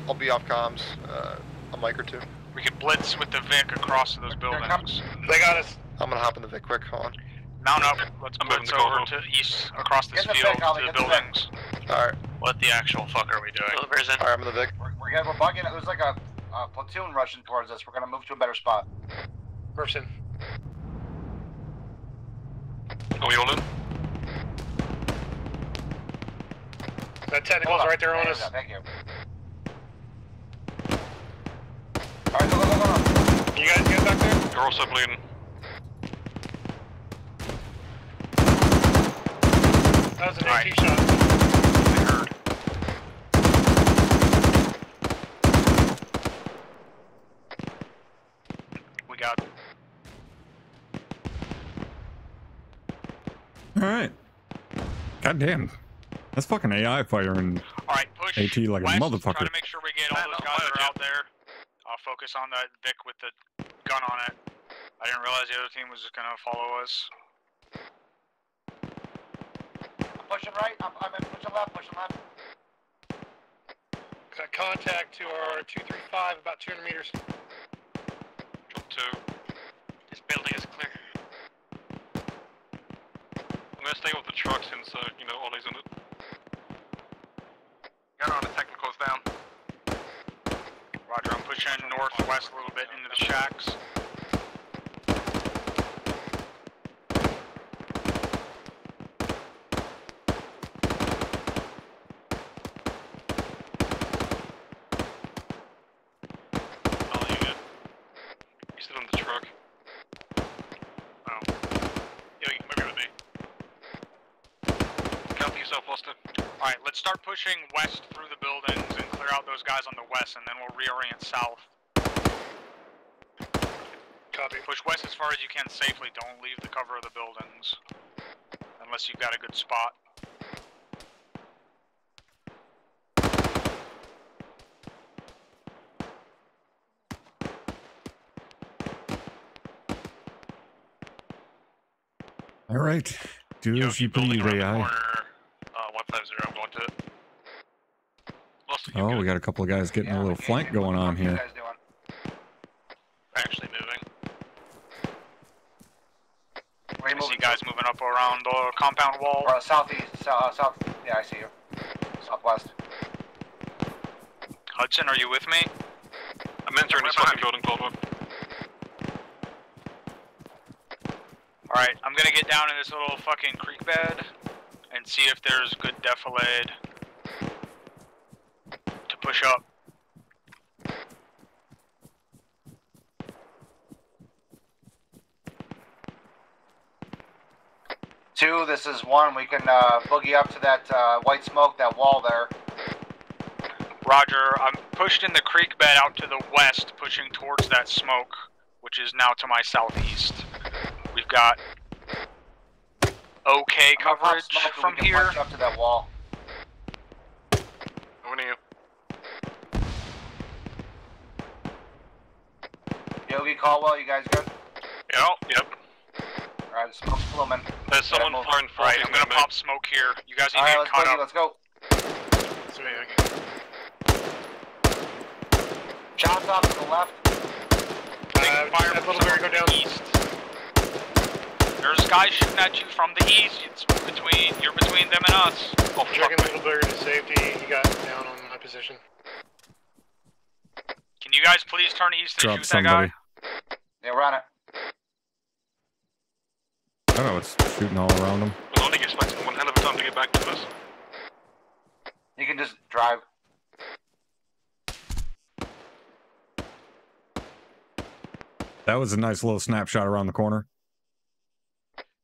I: I'll be off comms, uh, a mic or two.
E: we can blitz with the Vic across to those buildings.
J: They got us.
I: I'm gonna hop in the Vic quick, hold on.
E: Mount up, let's
H: I'm moving
E: blitz
H: the
E: over
H: Cobra.
E: to east, across this
G: the
E: field
G: Vic,
E: to the
G: get in the Vic.
E: buildings.
I: Alright,
E: What the actual fuck are we doing?
H: Deliveries in.
I: alright, I'm in the Vic.
G: We're, we're, getting, we're bugging. There's like a, a platoon rushing towards us. We're gonna move to a better spot.
J: Person.
H: Are we all in?
J: That technical's
G: Hold
J: right there on
G: There
J: us.
G: we Thank you. Alright, go, go, go, go, go.
J: You guys good back there?
H: You're also bleeding.
J: That was an
E: Alright.
J: AT shot.
E: I heard. We got
B: All right. God damn. That's fucking AI firing.
E: Alright, push
B: AT like a
E: west,
B: motherfucker.
E: Try to make sure we get all
H: Man,
E: those guys that are out there. I'll focus on that Vic with the gun on it. I didn't realize the other team was just gonna follow us.
G: I'm pushing right. I'm, I'm pushing left, pushing left.
J: Got contact to our 235, about 200 meters.
H: Two. This building is clear. I'm gonna stay with the truck since, uh, you know, Ollie's in it.
E: Got on the technicals down. Roger, I'm pushing northwest a little bit into the shacks.
H: Ollie, you good? You sit on the truck.
E: Oh.
H: Yeah, you can maybe with me. Counter yourself, Foster.
E: Alright, let's start pushing west through the buildings and clear out those guys on the west, and then we'll reorient south.
J: Copy.
E: Push west as far as you can safely. Don't leave the cover of the buildings. unless you've got a good spot.
B: All right. Do
F: Yo,
B: as you
F: keep building
B: please,
F: around the
B: AI.
F: corner. Uh, 150, I'm going to it. Most of you
B: Oh,
F: good.
B: we got a couple of guys getting a little flank going on
G: What are you
B: here.
G: guys doing?
F: We're actually moving.
G: Where you
E: I see guys moving up around the compound wall.
G: Or southeast, south, south. Yeah, I see you. Southwest.
E: Hudson, are you with me?
F: I'm entering this fucking building, Caldwell.
E: Alright, I'm gonna get down in this little fucking creek bed and see if there's good defilade to push up.
G: Two, this is one. We can uh, boogie up to that uh, white smoke, that wall there.
E: Roger, I'm pushed in the creek bed out to the west, pushing towards that smoke, which is now to my southeast. We've got okay
G: I'm gonna pop
E: coverage from here.
G: up to that wall.
F: Over to you.
G: Yogi Caldwell, you guys good?
F: Yep, yep.
G: Alright, smoke's blooming.
F: There's someone
G: move.
F: firing full
E: Alright, I'm gonna pop smoke here. You guys need
G: Alright,
E: to get
G: let's
E: caught
G: go,
E: up.
G: let's go. Shots off to the left.
E: Taking uh, fire
J: that
E: from
J: little bear go
E: from the east. There's guys shooting at you from the east. It's between you're between them and us.
F: Oh,
J: Dragging Middleberger to safety. He got down on my position.
E: Can you guys please turn east and
B: Drop
E: shoot
B: somebody.
E: that guy?
G: Yeah, we're on it.
B: I don't know it's shooting all around them.
F: We'll only expecting one hell of a time to get back to us.
G: You can just drive.
B: That was a nice little snapshot around the corner.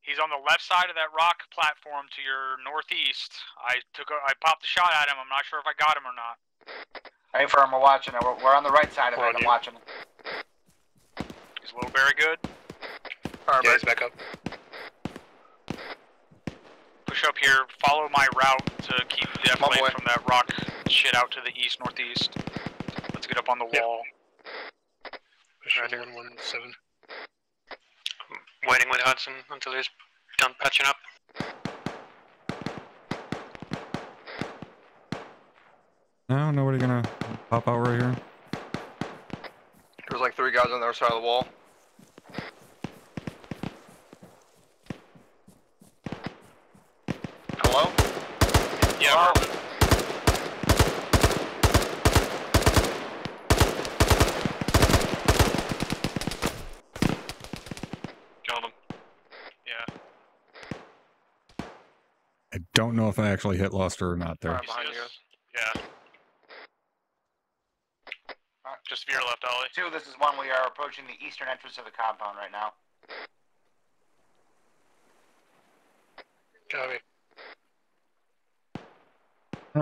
E: He's on the left side of that rock platform to your northeast. I took a, I popped a shot at him. I'm not sure if I got him or not.
G: Hey, firm, we're watching it. We're, we're on the right side of
F: We're
G: it. I'm
F: you.
G: watching.
E: Is Little Barry good?
J: Yeah, he's back up.
E: Push up here. Follow my route to keep the
I: I'm on my
E: defilade
I: way.
E: from that rock shit out to the east northeast. Let's get up on the
J: Yep.
E: wall.
J: Push
F: Right
J: on
F: here.
J: 117.
H: Waiting with Hudson until he's done patching up.
B: No, nobody gonna pop out right here.
I: There's like three guys on the other side of the wall. Hello?
F: Yeah,
G: Hello?
F: killed him. Yeah.
B: I don't know if I actually hit Luster or not there.
I: Alright,
F: You
I: behind you
F: us? Yeah. Just veer left, Ollie.
G: Two, this is one. We are approaching the eastern entrance of the compound right now.
J: Copy.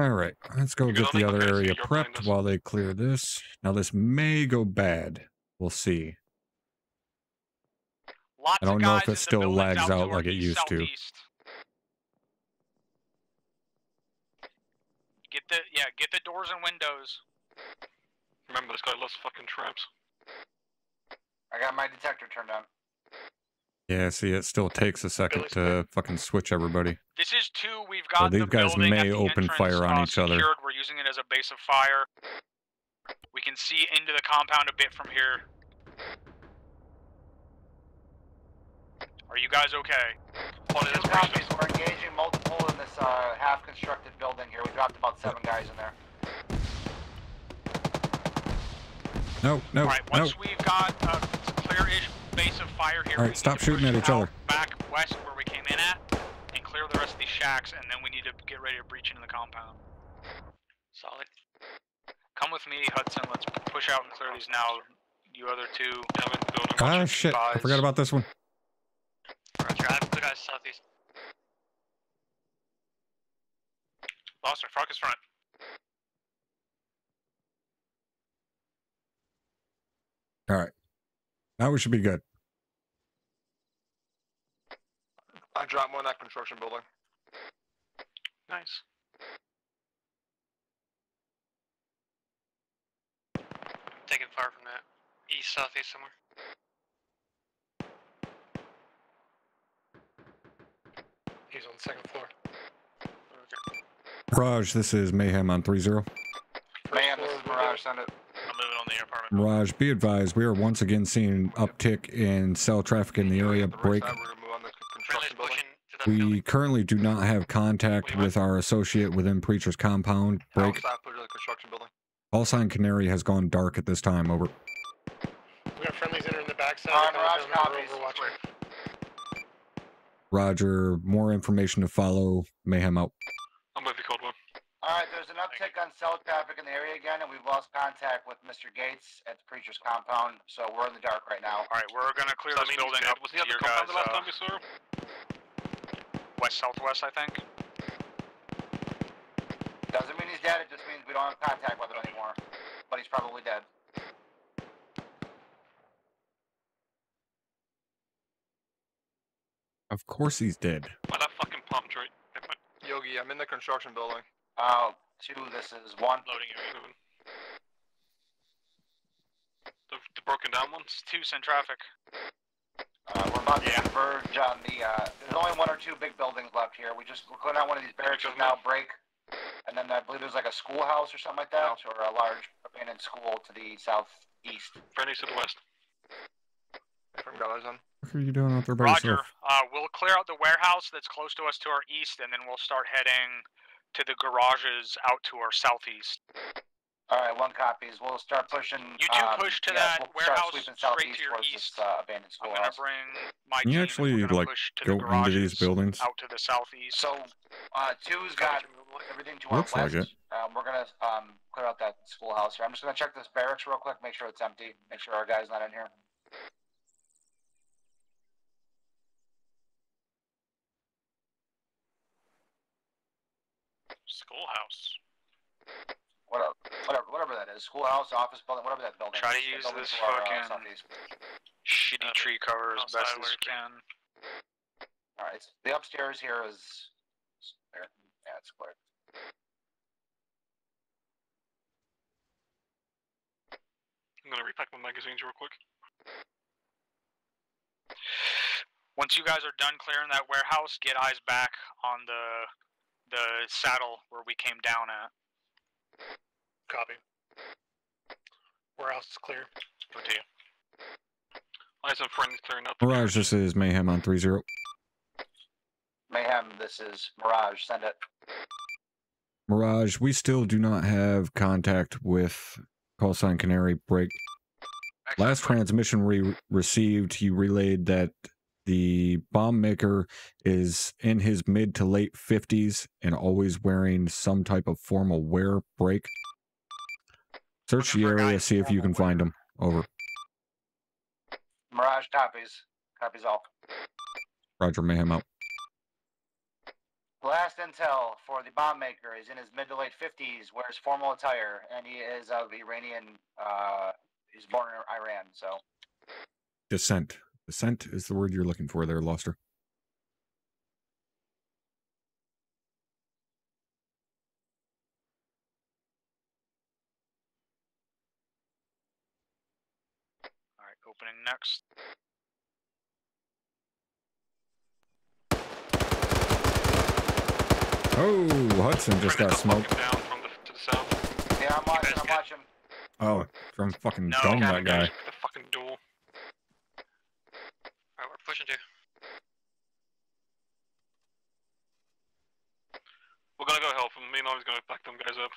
B: All right, let's go get the other area prepped while they clear this. Now this may go bad. We'll see.
E: Lots
B: I don't know if it still lags
E: out
B: out like it
E: east,
B: used to.
E: Get the yeah, get the doors and windows.
F: Remember, this guy loves fucking traps.
G: I got my detector turned on.
B: Yeah, see, it still takes a second to fucking switch everybody.
E: This is two. We've
B: Well,
E: got
B: these
E: the
B: guys may
E: the
B: open
E: entrance,
B: fire on
E: uh,
B: each other.
E: We're using it as a base of fire. We can see into the compound a bit from here. Are you guys okay?
F: Ollie,
G: Two
F: let's
G: copies. We're engaging multiple in this uh, half-constructed building here. We dropped about seven guys in there.
B: No, no,
E: All right.
B: no.
E: Once we've got a clear-ish base of fire here,
B: All right, stop shooting at each other.
E: Back west where we came in at, and clear the rest of these shacks, and then we need to get ready to breach into the compound.
H: Solid.
E: Come with me, Hudson. Let's push out and clear these now. You other two.
F: Yeah, I'm in the.
B: Ah, shit. I forgot about this one.
H: Roger, I have the guys southeast.
F: Lost our focus front.
B: All right. Now we should be good.
D: I dropped one in that construction building.
F: Nice.
H: Taking fire from that. East, southeast somewhere.
J: He's on the second floor.
B: Mirage, this is Mayhem on 3-0.
G: Man, this is Mirage. Send it.
B: Mirage, be advised, we are once again seeing uptick in cell traffic in the area. Break.
D: We're gonna move on the c-
H: Friendly's
D: construction building.
H: pushing to that building.
B: We currently do not have contact with our associate within Preacher's compound. Break.
D: Outside, put it in the construction building.
B: Call sign Canary has gone dark at this time. Over.
J: We got friendlies entering the backside.
G: Alright, uh,
J: of the
G: Mirage copies.
J: Overwatching.
B: Roger. More information to follow. Mayhem out.
F: I'm with you, Cold One.
G: All right, there's an uptick on cell traffic in the area again, and we've lost contact with Mr. Gates at the preacher's compound, so we're in the dark right now.
E: All right, we're gonna clear
F: So I
E: this building up
F: Was
E: to
F: he at the
E: your
F: compound
E: guys'
F: the last
E: uh,
F: time we saw him?
E: west southwest, I think.
G: Doesn't mean he's dead, it just means we don't have contact with him anymore. But he's probably dead.
B: Of course he's dead.
F: By that fucking palm tree.
D: Yogi, I'm in the construction building.
G: Uh, two, this is one.
F: Loading area moving. The, the broken down ones?
E: Two send traffic.
G: Uh, we're about to converge on the, uh, there's only one or two big buildings left here. We just, we're clearing out one of these barracks is now break. And then I believe there's like a schoolhouse or something like that, or a large abandoned school to the southeast.
F: Friendly's to the west.
D: From dollars on.
B: What are you doing out there by
E: Roger.
B: yourself?
E: Uh, we'll clear out the warehouse that's close to us to our east, and then we'll start heading to the garages out to our southeast.
G: All right, one copies. We'll start pushing.
E: You do
G: um,
E: push to
G: yeah,
E: that
G: we'll start
E: warehouse
G: sweeping
E: straight
G: southeast
E: to your
G: towards
E: east.
G: This, uh, abandoned
E: I'm gonna
G: schoolhouse.
E: bring my
B: Can you
E: team, and
B: actually
E: we're gonna
B: like
E: push to
B: go
E: the
B: into these buildings?
E: out to the southeast.
G: So, uh, two's got everything to
B: Looks
G: our
B: like
G: west. Um, we're gonna um clear out that schoolhouse here. I'm just gonna check this barracks real quick, make sure it's empty, make sure our guy's not in here.
F: Schoolhouse.
G: Whatever, whatever, whatever that is. Schoolhouse, office building, whatever that building.
E: Try to use this
G: to our, uh,
E: fucking shitty
F: Uh,
E: tree cover as best as
F: you
E: you can.
G: All right, the upstairs here is. is clear. Yeah, it's clear.
F: I'm gonna repack my magazines real quick.
E: Once you guys are done clearing that warehouse, get eyes back on the the saddle where we came down at.
J: Copy. Warehouse is clear.
F: Good to you. I have some friends clearing up.
B: Mirage, this is Mayhem on 3-0.
G: Mayhem, this is Mirage. Send it.
B: Mirage, we still do not have contact with call sign Canary. Break. Last transmission we received, he relayed that the bomb maker is in his mid to late 50s and always wearing some type of formal wear. Break. Search the
E: Looking for a guy
B: area, see if you can find him. Over.
G: Mirage copies. Copies all.
B: Roger, Mayhem out.
G: Last intel for the bomb maker is in his mid to late 50s, wears formal attire, and he is of Iranian. Uh, he's born in Iran, so.
B: Descent. Descent is the word you're looking for there, Loster.
E: All right, opening next.
B: Oh, Hudson just got smoked.
F: Down from the, to the south.
G: Yeah, I'm watching. I'm watching.
B: Oh, from fucking
E: No,
B: dome
E: Captain
B: that guy.
F: The fucking duel.
H: Alright, we're pushing to.
F: We're gonna go help him. Me and Ollie's gonna back them guys up.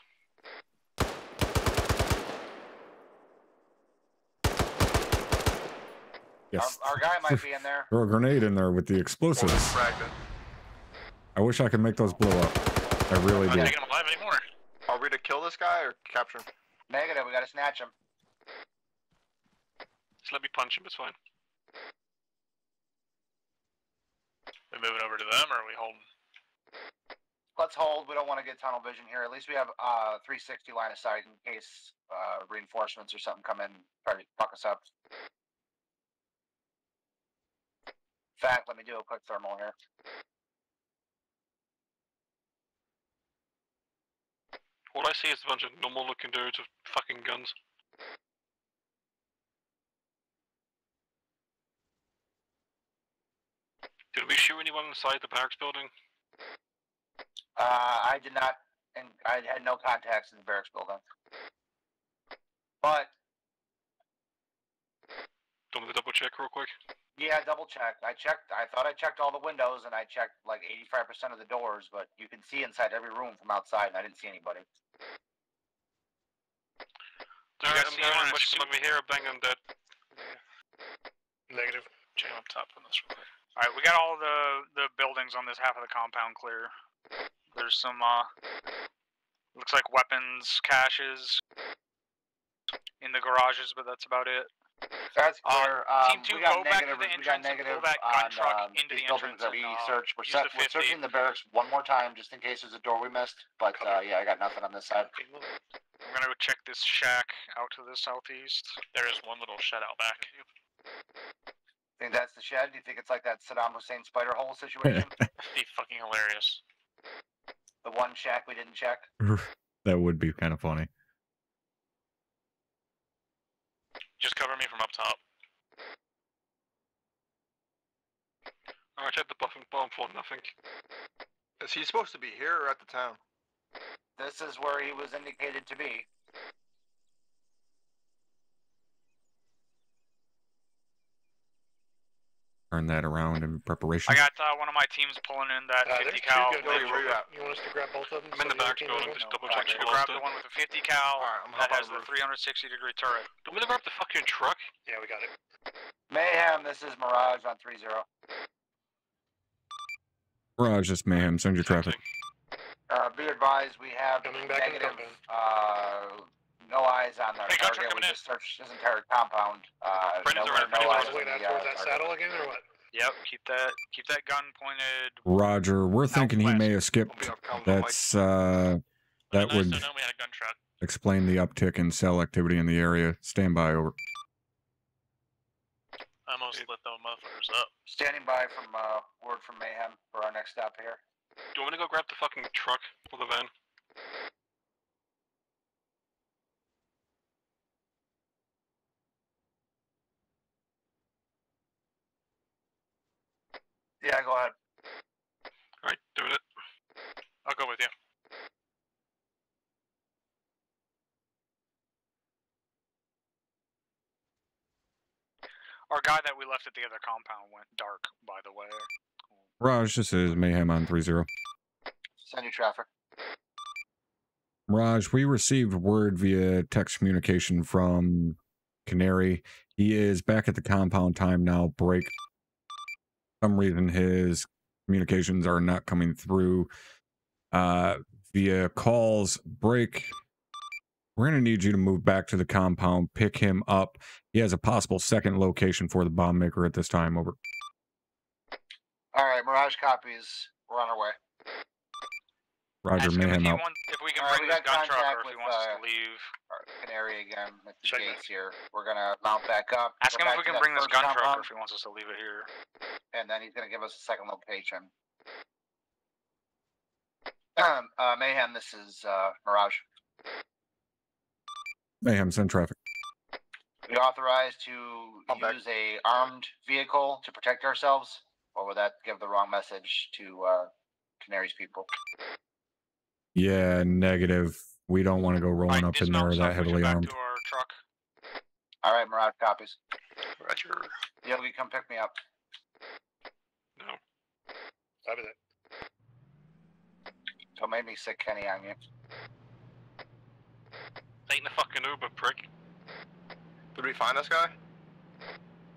B: Yes.
G: Our, our guy might be in there.
B: Throw a grenade in there with the explosives. I wish I could make those blow up. I really
F: I'm
B: do.
F: taking him alive anymore.
D: Are we to kill this guy or capture him?
G: Negative. We gotta snatch him.
F: Just let me punch him. It's fine.
E: We moving over to them, or are we holding?
G: Let's hold. We don't want to get tunnel vision here. At least we have uh 360 line of sight in case uh reinforcements or something come in and try to fuck us up. In fact, let me do a quick thermal here.
F: All I see is a bunch of normal looking dudes with fucking guns. Did we shoot anyone inside the barracks building?
G: Uh, I did not, and I had no contacts in the barracks building. But
F: Do you want me to double check real quick?
G: yeah, double check. I checked. I thought I checked all the windows, and I checked like eighty-five percent of the doors. But you can see inside every room from outside, and I didn't see anybody.
F: Alright,
A: guys
F: I'm
A: see anyone in a
F: much
A: suit?
F: let me hear a bang on dead.
J: Negative.
F: Jam up top on this real quick.
E: Alright, we got all the the buildings on this half of the compound clear. There's some uh looks like weapons caches in the garages, but that's about it.
G: That's
E: Uh,
G: clear. um,
E: Team two,
G: we got
E: go back to the entrance and pull
G: negative
E: that gun
G: on
E: truck
G: um,
E: into the entrance
G: that we
E: and, uh,
G: searched. We're, set,
E: the
G: we're searching the barracks one more time just in case there's a door we missed. But uh, yeah, I got nothing on this side.
E: I'm gonna go check this shack out to the southeast.
F: There is one little shed out back.
G: Think that's the shed? Do you think it's like that Saddam Hussein spider hole situation? [laughs]
F: Be fucking hilarious.
G: the one shack we didn't check. [laughs]
B: that would be kind of funny.
F: Just cover me from up top. Alright, check the buffing bomb for nothing.
D: Is he supposed to be here or at the town?
G: This is where he was indicated to be.
B: Turn that around in preparation.
E: I got uh, one of my teams pulling in that
J: Uh,
E: 50 cal.
J: good
D: Where you- where you at?
J: You want us to grab both of them?
F: I'm in the
J: so
F: barracks
J: other team
F: building, just double check
E: to
F: the
E: grab the one with the 50 cal
D: Alright, I'm
E: that has the
D: the
E: 360 degree turret.
F: Do you want me to grab the fucking truck?
J: Yeah, we got it.
G: Mayhem, this is Mirage on 3 0.
B: Mirage, just mayhem. Send your traffic.
G: Uh, be advised, we have
J: Coming back
G: negative,
J: compound.
G: uh, no eyes on our
F: Hey, gun truck
G: target. We
F: coming in.
G: just searched this entire compound. Uh,
F: Brendan's
G: nowhere,
F: around,
G: no
F: Brendan's
G: eyes
J: All the way
G: on the,
J: towards
G: uh,
J: that
G: target.
J: saddle again, or what?
E: Yep, keep that keep that gun pointed.
B: Roger. We're thinking he may have
D: We'll
B: skipped.
D: be up coming
B: That's uh, that would
F: to we had a gun truck.
B: explain the uptick in cell activity in the area. Stand by. Over.
F: I almost lit those motherfuckers up.
G: Standing by from uh, word from Mayhem for our next stop here.
F: Do you want me to go grab the fucking truck or the van?
G: Yeah, go ahead.
F: Alright, doing it. I'll go with you.
E: Our guy that we left at the other compound went dark, by the way.
B: Mirage, this is mayhem on three zero.
G: Send you traffic.
B: Mirage, we received word via text communication from Canary. He is back at the compound time now. Break. Some reason his communications are not coming through uh, via calls. Break. We're gonna need you to move back to the compound, pick him up. He has a possible second location for the bomb maker at this time. Over.
G: All right, Mirage copies. We're on our way.
B: Roger,
E: Ask him if,
B: mayhem out.
E: want, if we can
G: Alright,
E: bring
G: we
E: this gun truck or if he
G: with,
E: wants
G: uh,
E: to leave.
G: Canary again at the
J: Check
G: gates here. We're gonna mount back up.
E: Ask him if we can bring this gun truck or if he wants us to leave it here.
G: and then he's gonna give us a second location. Um, uh, Mayhem, this is uh, Mirage.
B: Mayhem, send traffic.
G: We authorized to
D: I'm back.
G: use a armed vehicle to protect ourselves, or would that give the wrong message to uh, Canary's people?
B: Yeah, negative. We don't want to go rolling
E: Alright,
B: up in there that heavily
E: back
B: armed.
E: to our truck.
G: All right, Mirage copies.
F: Roger.
G: Yogi, come pick me up.
F: No.
J: Copy that.
G: Don't make me sick Kenny on you.
F: Ain't the fucking Uber prick.
D: Did we find this guy?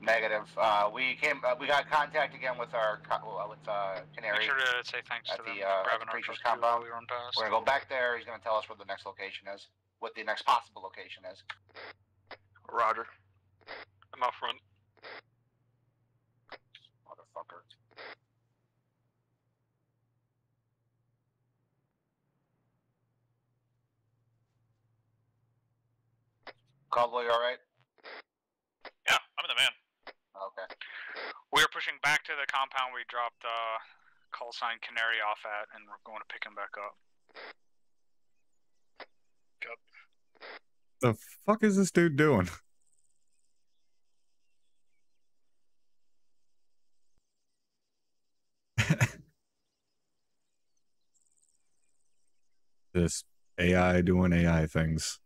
G: Negative. Uh, we came. Uh, we got contact again with our co- uh, with uh,
E: Make sure to say thanks
G: at
E: to
G: the,
E: them
G: uh, at the
E: our
G: preacher's
E: truck too while
G: compound.
E: we run past.
G: We're gonna go back there. He's gonna tell us where the next location is, what the next possible location is.
D: Roger.
F: I'm out front.
G: Motherfucker. Caldwell, you all right?
F: Yeah, I'm the van.
G: Okay.
E: We are pushing pushing back to the compound we dropped uh, call sign Canary off at, and we're going to pick him back up.
B: The fuck is this dude doing? [laughs] this AI doing AI things.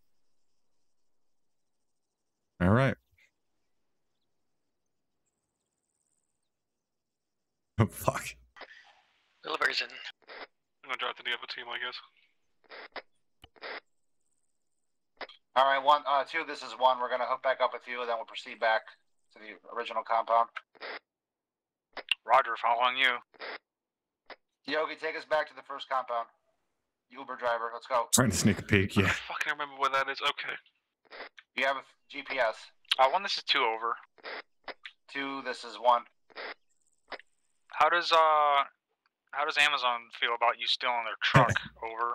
B: All right. [laughs] fuck.
H: Deliveries in.
F: I'm gonna drive to the other team, I guess.
G: All right, one, uh, two. This is one. We're gonna hook back up with you, and then we'll proceed back to the original compound.
E: Roger, following you.
G: Yogi, take us back to the first compound. Uber driver, let's go.
B: Trying to sneak a peek,
F: I
B: yeah.
F: don't fucking remember where that is. Okay.
G: You have a f- GPS.
E: Uh, one, this is two over.
G: Two. This is one.
E: How does uh, how does Amazon feel about you stealing their truck? [laughs] over.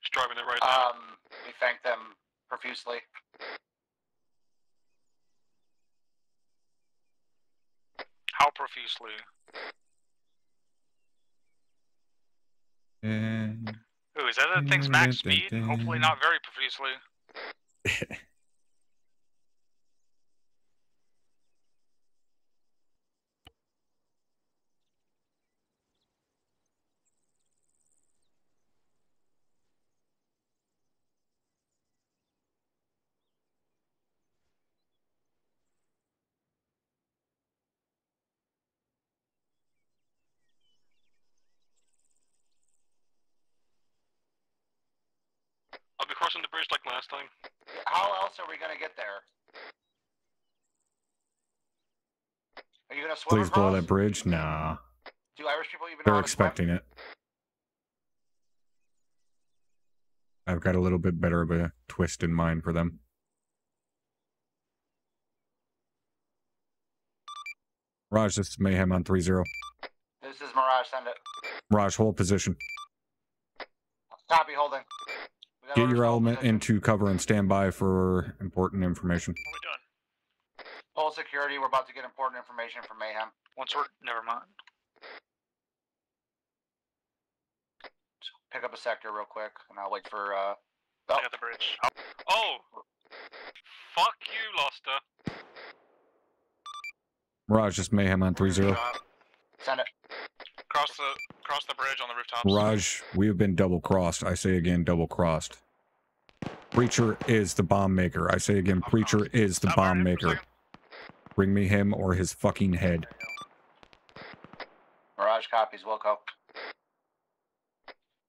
F: Just driving it right now.
G: Um, we thank them profusely.
E: How profusely?
B: And
E: Ooh, is that the thing's max speed? Hopefully not very profusely. [laughs]
F: I'll be crossing the bridge like last time.
G: How else are we gonna get there? Are you gonna swim
B: please blow that bridge. Nah,
G: Do Irish people even know
B: they're
G: how to swim?
B: expecting it. I've got a little bit better of a twist in mind for them. Raj, this is Mayhem on 3 0.
G: This is Mirage. Send it.
B: Raj, hold position.
G: Copy. Holding. We got
B: Get your element into cover and stand by for important information.
F: What we done?
G: Full security. We're about to get important information from Mayhem.
E: Once we're never mind.
G: Pick up a sector real quick, and I'll wait for. uh
F: I got the bridge. Oh! Fuck you, Loster.
B: Raj, this is Mayhem on 3 0.
G: Send it.
F: Cross the cross the bridge on the rooftops.
B: Raj, we have been double crossed. I say again, double crossed. Preacher is the bomb maker. I say again, Preacher is the bomb
F: firing for a
B: maker. Bring me him or his fucking head.
G: Mirage copies. Wilco.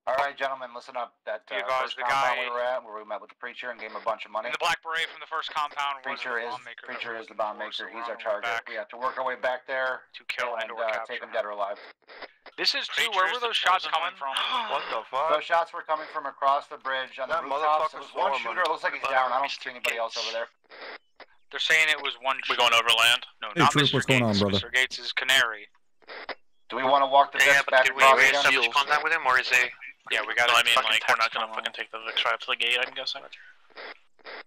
G: All right, gentlemen, listen up. That
E: Be
G: uh,
E: advised,
G: first
E: the
G: compound
E: guy-
G: we were at, where we met with the preacher and gave him a bunch of money.
E: the black beret from the first compound was
G: Preacher
E: the
G: is
E: bomb maker.
G: preacher is the bomb maker.
E: so
G: He's our
E: on our way
G: target.
E: back
G: We have to work our way back there
E: to kill and,
G: and
E: or
G: uh, take him dead or alive.
E: This is two.
F: Preacher
E: Where
F: is
E: were those shots coming from?
D: What the fuck?
G: Those shots were coming from across the bridge on the
D: That
G: rooftops.
D: motherfucker's
G: There was one
D: warm,
G: shooter. It looks like he's down. I don't see
H: Mr.
G: anybody else over there.
E: They're saying it was one.
F: We going overland?
E: No,
B: Hey,
E: not
B: Troop,
E: Mr.
B: what's going on, brother?
E: Mr. Gates is Canary.
G: Do we want to walk the
H: Yeah,
G: Vix
H: but
G: back
H: did we
G: across again?
H: establish contact with him, or is he?
E: Yeah, we got.
F: No, I mean, like, we're not gonna fucking take the Vix right up to the gate, I'm guessing.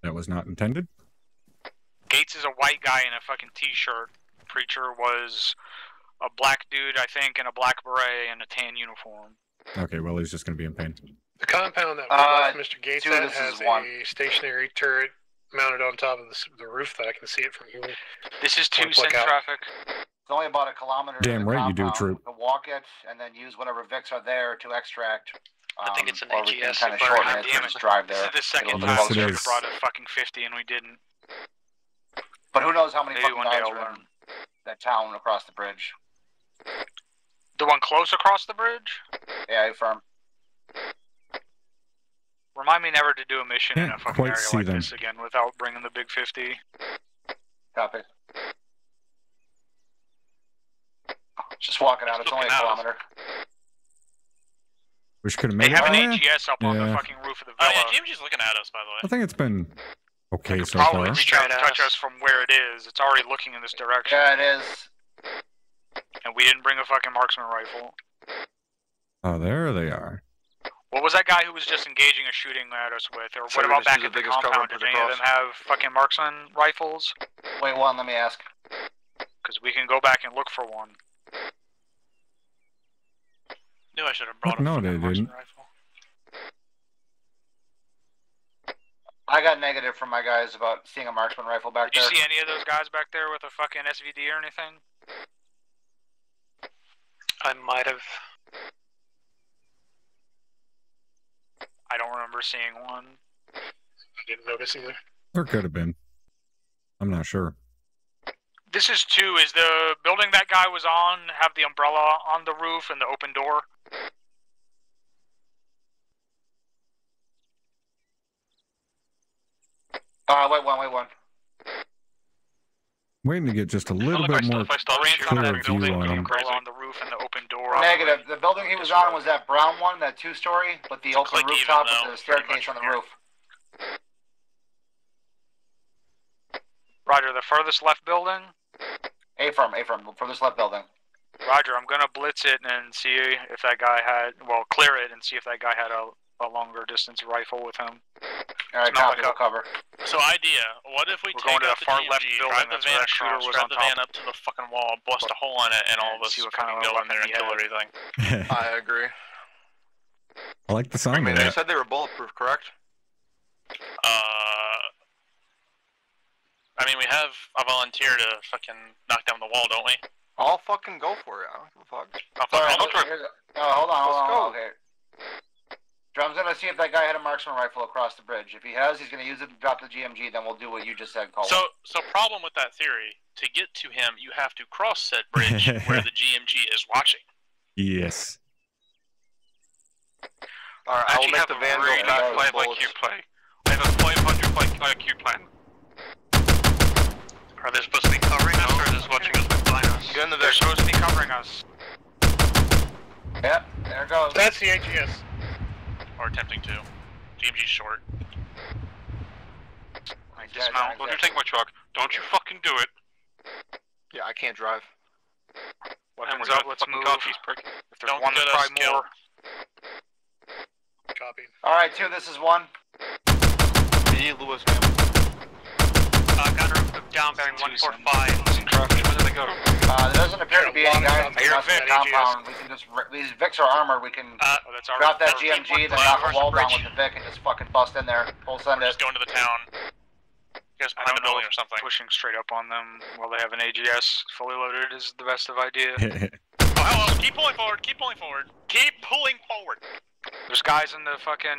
B: That was not intended.
E: Gates is a white guy in a fucking t-shirt. Preacher was a black dude, I think, in a black beret and a tan uniform.
B: Okay, well, he's just going to be in pain.
J: The compound that we
G: Uh,
J: left Mr. Gates
G: two,
J: at has
G: is one.
J: a stationary turret mounted on top of the, the roof that I can see it from here.
E: This is two
J: Point click out.
E: traffic.
G: It's only about a kilometer.
B: Damn
G: the
B: right you do,
G: compound.
B: Troop.
G: To walk it and then use whatever Vix are there to extract. Um,
H: I think it's an
G: or we can
H: AGS
G: kind of
H: if I
G: shorten it and
E: correctly.
G: just drive
E: This
G: there.
E: is the second
G: It'll
E: time we should have brought a fucking 50 and we didn't.
G: But who knows how many
E: Maybe
G: fucking guys are in that town across the bridge.
E: The one close across the bridge?
G: Yeah, firm.
E: Remind me never to do a mission in a
B: Can't
E: fucking area like
B: them.
E: this again without bringing the big 50.
G: Copy. Just walking out. It's only a
F: out.
G: kilometer.
B: Wish could have
E: They
B: made
E: have
B: it.
E: an
B: Oh.
E: AGS up on the fucking roof of the
F: Oh,
E: villa.
F: yeah, James looking at us, by the way.
B: I think it's been okay so
E: Probably
B: far.
E: just trying to touch us from where it is. It's already looking in this direction.
G: Yeah, it is.
E: And we didn't bring a fucking marksman rifle.
B: Oh, there they are.
E: What was that guy who was just engaging or shooting at us with? Or
I: So
E: what
I: we
E: about back at
I: the
E: the compound?
I: and
E: Did
I: push
E: any of them have fucking marksman rifles?
G: Wait, one. Let me ask.
E: Because we can go back and look for one.
F: Knew I should have brought
B: no,
F: fucking
B: they didn't.
F: rifle.
G: I got negative from my guys about seeing a marksman rifle back
E: Did you see any of those guys back there with a fucking SVD or anything?
H: I might have.
E: I don't remember seeing one.
J: I didn't notice either.
B: There could have been. I'm not sure.
E: This is two. Is the building that guy was on have the umbrella on the roof and the open door?
G: Uh, wait one, wait one.
B: Waiting to get just a little bit more
F: if I stop
E: on
B: clear
E: that
B: view on
E: the
B: them.
E: umbrella on the roof and the open door.
G: Negative. The building he was on was that brown one, that two-story, with the open
F: click even,
G: rooftop
F: though,
G: with the staircase on the
F: from here.
G: roof.
E: Roger, the furthest left building.
G: A firm, A firm, for this left building.
E: Roger, I'm gonna blitz it and see if that guy had, well, clear it and see if that guy had a, a longer distance rifle with him.
G: All right,
E: Smell
G: copy.
E: like
G: We'll cover.
F: So idea, what if we
E: We're
F: take
E: going to
F: out
E: the
F: the
E: far
F: GMG,
E: left building,
F: drive the van
E: that shooter was
F: drive
E: on
F: the
E: top.
F: van up to the fucking wall, bust a hole in it, and all of
E: And
F: us
E: see what kind of
F: go in there and kill everything. [laughs]
I: I agree.
B: I like the
I: I
B: sound
I: mean, they said they were bulletproof, correct?
F: Uh, I mean, we have a volunteer to fucking knock down the wall, don't we?
I: I'll fucking go for it. I don't give a fuck.
F: I'll
G: All right,
F: fucking- I'll try-
G: here's- oh, hold on, hold
I: Let's
G: on, hold on.
I: go.
G: Okay. Drum's gonna see if that guy had a marksman rifle across the bridge. If he has, he's gonna use it to drop the GMG. Then we'll do what you just said, Cole.
F: So, so problem with that theory, to get to him, you have to cross said bridge [laughs] where the GMG is watching.
B: Yes.
I: All right, I will make the van go
F: really
I: back
F: five
I: with bullets.
F: IQ play. I have a 500 IQ plan.
H: Are they supposed to be covering us or are they just watching us from behind us?
I: Get in the
E: They're supposed to be covering us.
G: Yep, there it goes.
J: That's the AGS.
F: Or attempting to. GMG's short.
E: I
G: These
E: dismount.
G: aren't
F: Don't you take my truck. Don't you fucking do it.
I: Yeah, I can't drive.
E: Weapons
F: we're
E: up, let's move.
F: coffees, prick.
E: If there's
F: Don't
E: one, there's
F: get us
E: probably more.
J: Copy.
G: All right, two. This is one.
I: Me, Lewis, Campbell.
H: Uh, gunner down bearing 145.
F: Where did they go?
G: Uh, there doesn't appear to be any guys in the
J: Vic.
G: compound. We can just ri- these Vics are armored. We can
H: Uh,
E: Oh, that's our
G: drop that GMG, then knock
H: across
G: a wall down
H: bridge.
G: with the Vic, and just fucking bust in there. Full send
F: We're
G: it.
F: just going to the town. You
E: I
F: behind the
E: don't know
F: building or something.
E: pushing straight up on them while they have an AGS fully loaded is the best of idea. [laughs]
F: Oh, hello. Keep pulling forward. Keep pulling forward. Keep pulling forward.
E: There's guys in the fucking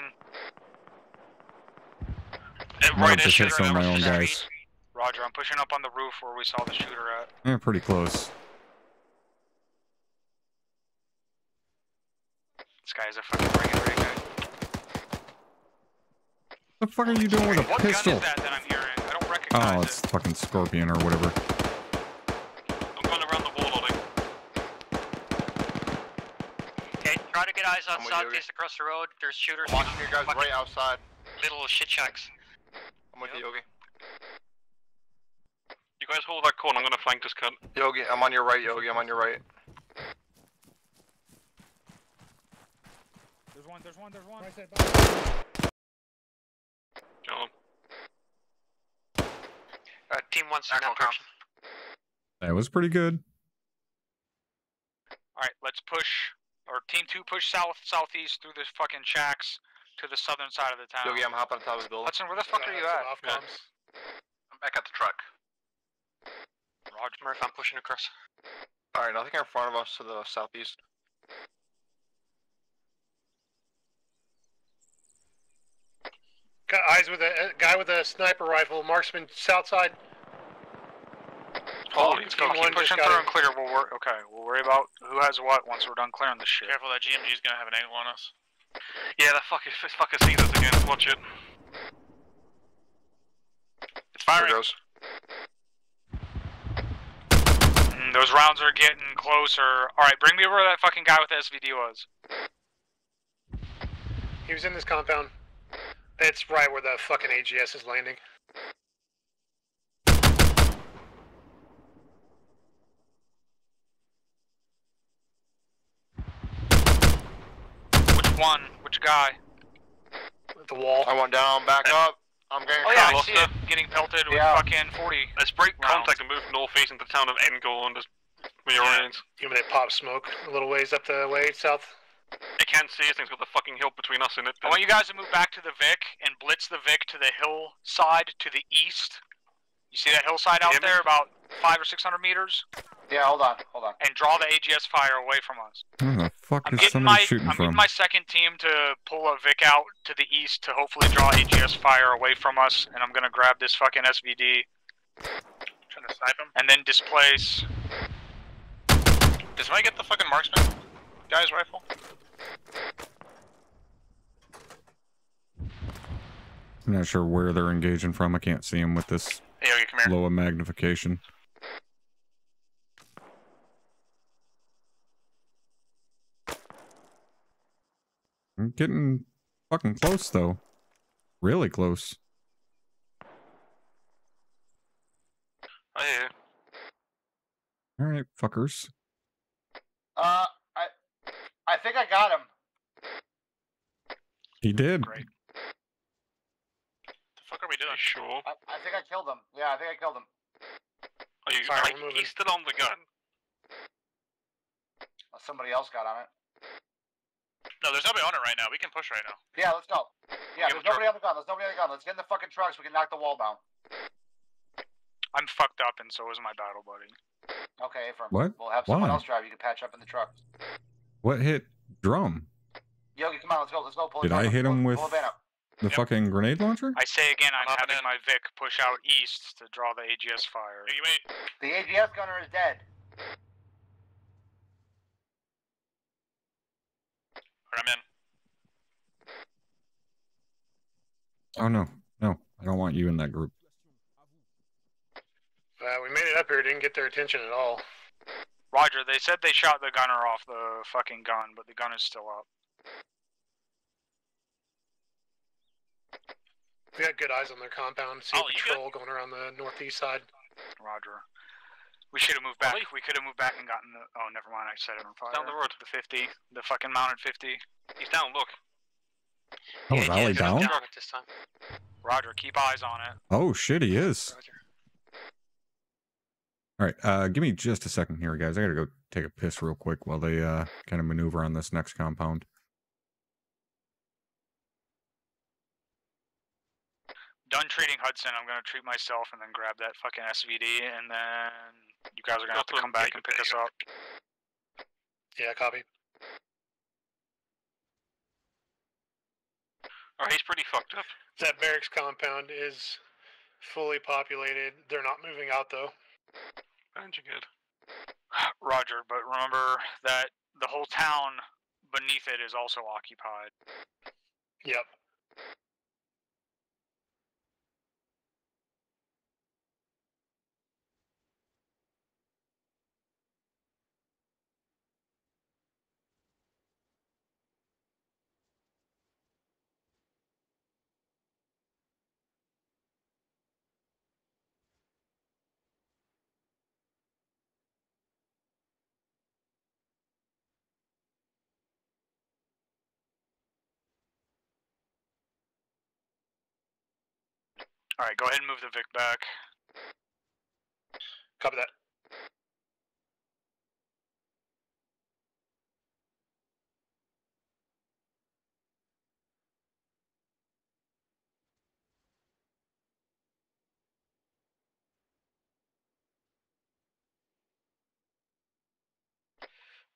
F: And
B: Might
F: right
B: just
F: in
B: hit some of my
F: the
B: own
F: street.
B: guys.
E: Roger. I'm pushing up on the roof where we saw the shooter at.
B: Yeah, pretty close.
E: This guy is a fucking break ready guy.
B: The fuck are you doing with a
E: What
B: pistol?
E: gun is that that I'm hearing? I don't oh, recognize
B: Oh,
E: it.
B: it's fucking Scorpion or whatever.
F: I'm going around the wall, loading.
H: Okay, try to get eyes on
I: I'm with you,
H: southeast across the road. There's shooters.
I: I'm watching your guys right outside.
H: Little shit shacks.
I: I'm with you, Yogi.
F: You guys hold that corner. I'm going to flank this cunt.
I: Yogi, I'm on your right, Yogi. I'm on your right.
L: There's one, there's one, there's one.
D: Right side.
F: Kill him.
H: Uh, team one's in that.
B: That was pretty good.
E: Alright, let's push. Or team two push south, southeast through the fucking shacks to the southern side of the town.
I: Yogi, I'm hopping on top of the building.
E: Hudson, where the fuck are you at?
J: Off.
I: I'm back at the truck.
H: Roger. Murph, I'm pushing across.
I: All right, nothing in front of us to the southeast.
J: Got eyes with a, a guy with a sniper rifle, marksman, south side.
E: Holy, let's go.
J: Team
E: Keep
J: one
E: pushing
J: just
E: through
J: it.
E: and clear. We'll worry. Okay, we'll worry about who has what once we're done clearing this shit.
F: Careful, that GMG's going to have an angle on us. Yeah, that fucker, this fucker sees us again. Watch it. It's
I: There
F: firing.
I: it goes.
E: Mm, those rounds are getting closer. Alright, bring me where that fucking guy with the SVD was.
J: He was in this compound. It's right where the fucking AGS is landing.
E: Which one? Which Which guy?
J: At the wall.
I: I went down, back up. I'm getting
E: Oh yeah, I see it. Getting pelted with
G: Yeah.
E: fucking 40.
F: Let's break
E: Rounds.
F: contact and move north east into the town of Engel and just reorient.
J: You mean they pop smoke a little ways up the way south?
F: They can't see us, thing's got the fucking hill between us and it.
E: I want you guys to move back to the Vic and blitz the Vic to the hillside to the east. You see that hillside out
F: hear me?
E: there, about five or six hundred meters,
G: Yeah, hold on, hold on.
E: and draw the AGS fire away from us.
B: Where the fuck
E: I'm
B: is
E: getting
B: somebody
E: my
B: shooting
E: I'm
B: from?
E: getting my second team to pull a Vic out to the east to hopefully draw AGS fire away from us, and I'm gonna grab this fucking SVD
F: Trying to snipe him.
E: and then displace.
F: Does somebody get the fucking marksman guy's rifle?
B: I'm not sure where they're engaging from. I can't see them with this
F: Hey, come here.
B: low of magnification. I'm getting fucking close though. Really close.
F: Oh, yeah.
B: All right, fuckers.
G: Uh, I, I think I got him.
B: He did.
E: Great.
F: The fuck are we doing? Sure.
G: I, I think I killed him. Yeah, I think I killed him.
F: Are you,
J: Fire,
F: like,
J: we're moving.
F: he's still on the gun.
G: Uh, Somebody else got on it.
F: No, there's nobody on it right now. We can push right now.
G: Yeah, let's go. Yeah,
F: Get
G: there's nobody on the gun. There's nobody on the gun. Let's get in the fucking trucks. so we can knock the wall down.
E: I'm fucked up, and so is my battle buddy.
G: Okay, Ephraim.
B: What?
G: We'll have someone
B: Why?
G: else drive. You can patch up in the truck.
B: What hit drum?
G: Yogi, come on, let's go. Let's go. Pull
B: Did I hit him
G: Pull-
B: with
G: pull the van up.
B: the fucking grenade launcher?
E: I say again, I'm
F: I'm
E: having
F: in.
E: my Vic push out east to draw the AGS fire.
F: Yogi, wait.
G: The AGS gunner is dead.
F: I'm in.
B: Oh no, no, I don't want you in that group.
J: Uh, we made it up here. Didn't get their attention at all.
E: Roger, they said they shot the gunner off the fucking gun, but the gun is still up.
J: We got good eyes on their compound. See
F: Oh,
J: a
F: you
J: patrol going around the northeast side.
E: Roger. We should have moved back. We could have moved back and gotten the. Oh, never mind. I said it on fire.
F: Down the road.
E: The 50. The fucking mounted 50.
F: He's down, look.
B: Oh,
H: Yeah,
B: rally
H: yeah,
B: down?
H: down at this time.
E: Roger, keep eyes on it.
B: Oh shit, he is.
H: Roger.
B: All right, uh, give me just a second here, guys. I gotta go take a piss real quick while they uh kind of maneuver on this next compound.
E: Done treating Hudson. I'm gonna treat myself and then grab that fucking SVD, and then you guys are gonna have to come back
F: and
E: pick us up.
J: Yeah, copy.
F: Oh, he's pretty fucked up.
J: That barracks compound is fully populated. They're not moving out though.
F: Aren't you good? [sighs]
E: Roger, but remember that the whole town beneath it is also occupied.
J: Yep.
E: All right, go ahead and move the Vic back.
J: Copy that.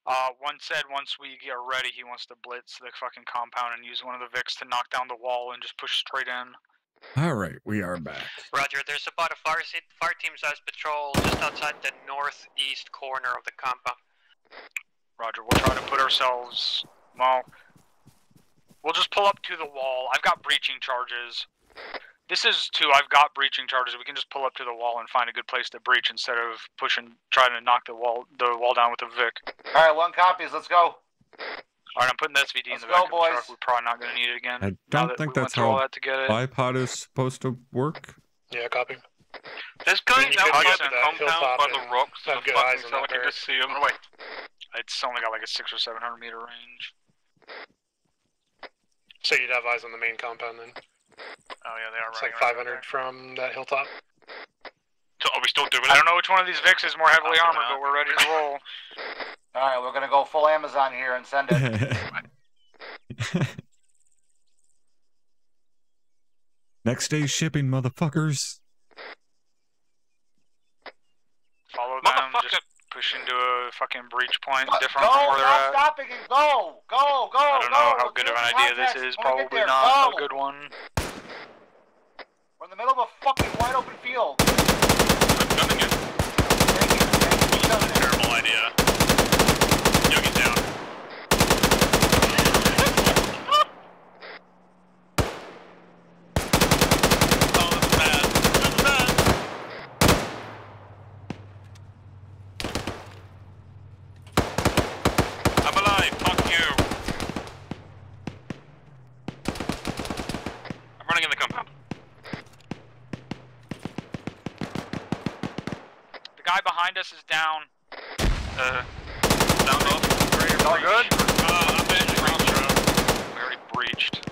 E: Uh, one said once we get ready, he wants to blitz the fucking compound and use one of the Vics to knock down the wall and just push straight in.
B: All right, we are back.
H: Roger, there's about a fire, se- fire team size patrol just outside the northeast corner of the compound.
E: Roger, we'll try to put ourselves. Well, we'll just pull up to the wall. I've got breaching charges. This is two. I've got breaching charges. We can just pull up to the wall and find a good place to breach instead of pushing, trying to knock the wall, the wall down with a Vic.
G: All right, one copies. Let's go.
E: All right, I'm putting the SVD in
G: Let's
E: the
G: go,
E: back of the
G: boys.
E: truck. We're probably not going to need it again.
B: I don't
E: that
B: think
E: we
B: that's
E: went through all
B: how
E: that to get it.
B: bipod is supposed to work.
J: Yeah, copy.
F: There's guys
J: you could
F: outside
J: get
F: the
J: to that
F: compound
J: hilltop
F: by the
J: and
F: rocks.
J: have
F: The
J: good eyes
F: fucking
J: on
F: so I
J: that
F: can
J: barrack.
F: just see them.
E: Wait, it's only got like a six or seven hundred meter range.
J: So you'd have eyes on the main compound then.
E: Oh yeah, they are right.
J: It's
E: running
J: like
E: around
J: 500 from that hilltop.
F: So are we still doing
E: I don't know which one of these Vicks is more heavily armored, but we're ready to [laughs] roll.
G: All right, we're gonna go full Amazon here and send it. [laughs]
B: Next day shipping, motherfuckers.
E: Follow them,
F: Motherfucker.
E: just push into a fucking breach point
G: Go,
E: different from where they're
G: stop
E: at.
G: stopping and go, go, go,
E: I don't
G: go.
E: know how good of an idea this is.
G: when we get
E: Probably
G: there.
E: not
G: Go.
E: a good one.
G: We're in the middle of a fucking wide open field.
F: Nothing good.
G: Thank you, thank you for showing it.
F: Terrible idea. Yogi's down. Oh, bad. Bad. I'm alive. Fuck you. I'm running in the compound.
E: The guy behind us is down.
F: Uh, down low.
G: All good?
F: Uh, I'm bandaging Breach. We already breached.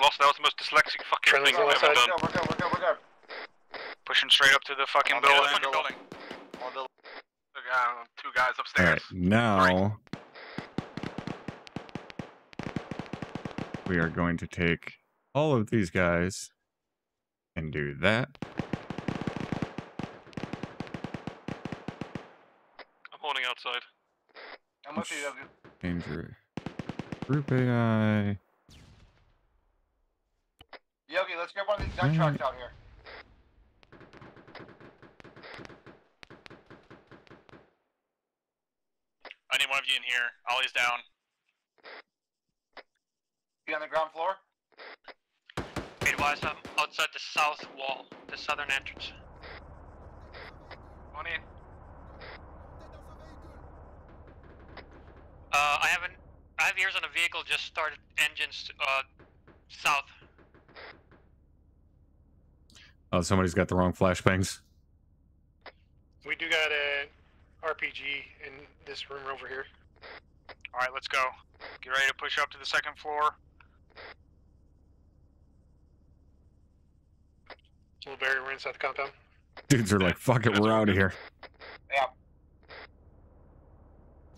F: Lost, that was the most dyslexic fucking
J: Friendly's
F: thing I've ever done.
G: We're good, we're good, we're good.
E: Pushing straight up to the fucking
F: On the other
E: building.
F: fucking building.
I: On the uh, two guys upstairs.
B: right, now we are going to take all of these guys and do that.
F: I'm
G: with.
B: Danger. Group AI.
G: Yogi, let's get one of these gun trucks out here.
F: I need one of you in here. Ollie's down.
G: Be on the ground floor.
H: Be I'm outside the south wall, the southern entrance.
E: On in.
H: Uh, I haven't. I have ears on a vehicle. Just started engines uh, south.
B: Oh, somebody's got the wrong flashbangs.
J: We do got a RPG in this room over here.
E: Alright, let's go. Get ready to push up to the second floor.
J: Little barrier, we're inside the compound.
B: Dudes are like, fuck it, we're out of here.
G: Yeah.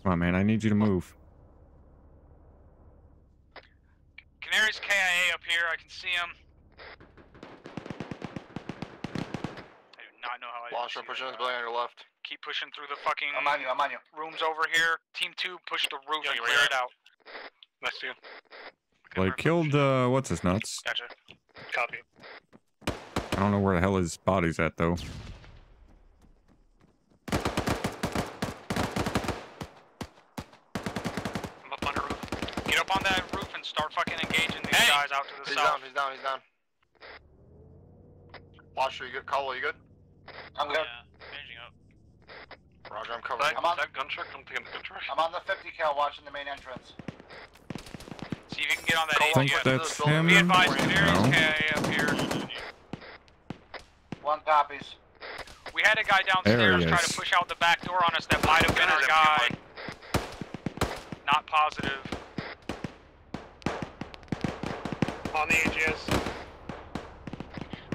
B: Come on, man, I need you to move.
E: Canary's KIA up here. I can see him. I do not know how I.
I: Launcher
E: didn't see
I: pushing
E: that
I: this
E: guy.
I: building on your left.
E: Keep pushing through the fucking
G: I'm on you, I'm on you.
E: rooms over here. Team two, push the roof
F: Yeah,
E: and
F: you're
E: clear
F: right.
E: it out.
F: Nice to you.
B: Well, he killed, uh, what's his nuts?
F: Gotcha.
J: Copy.
B: I don't know where the hell his body's at, though.
H: I'm up on the roof.
E: Get up on that roof and start fucking engaging these
F: Hey!
E: guys out to the
I: He's
E: south.
I: down, he's down, he's down. Launcher, you good? Caldwell, you good?
G: I'm good.
F: Changing up.
I: Roger, I'm covering.
F: That,
G: I'm on-
F: that gun truck, I'm taking the gun truck.
G: I'm on the 50 cal watching the main entrance.
E: See if you can get on that
I: Go
B: I
I: on,
B: think
E: ATS.
I: yeah,
B: that's
I: building.
B: him.
E: Be advised,
B: No.
E: KIA up here.
G: One copies.
E: We had a guy downstairs
B: he
E: try to push out the back door on us. That might have been our guy. Not positive.
J: On the AGS.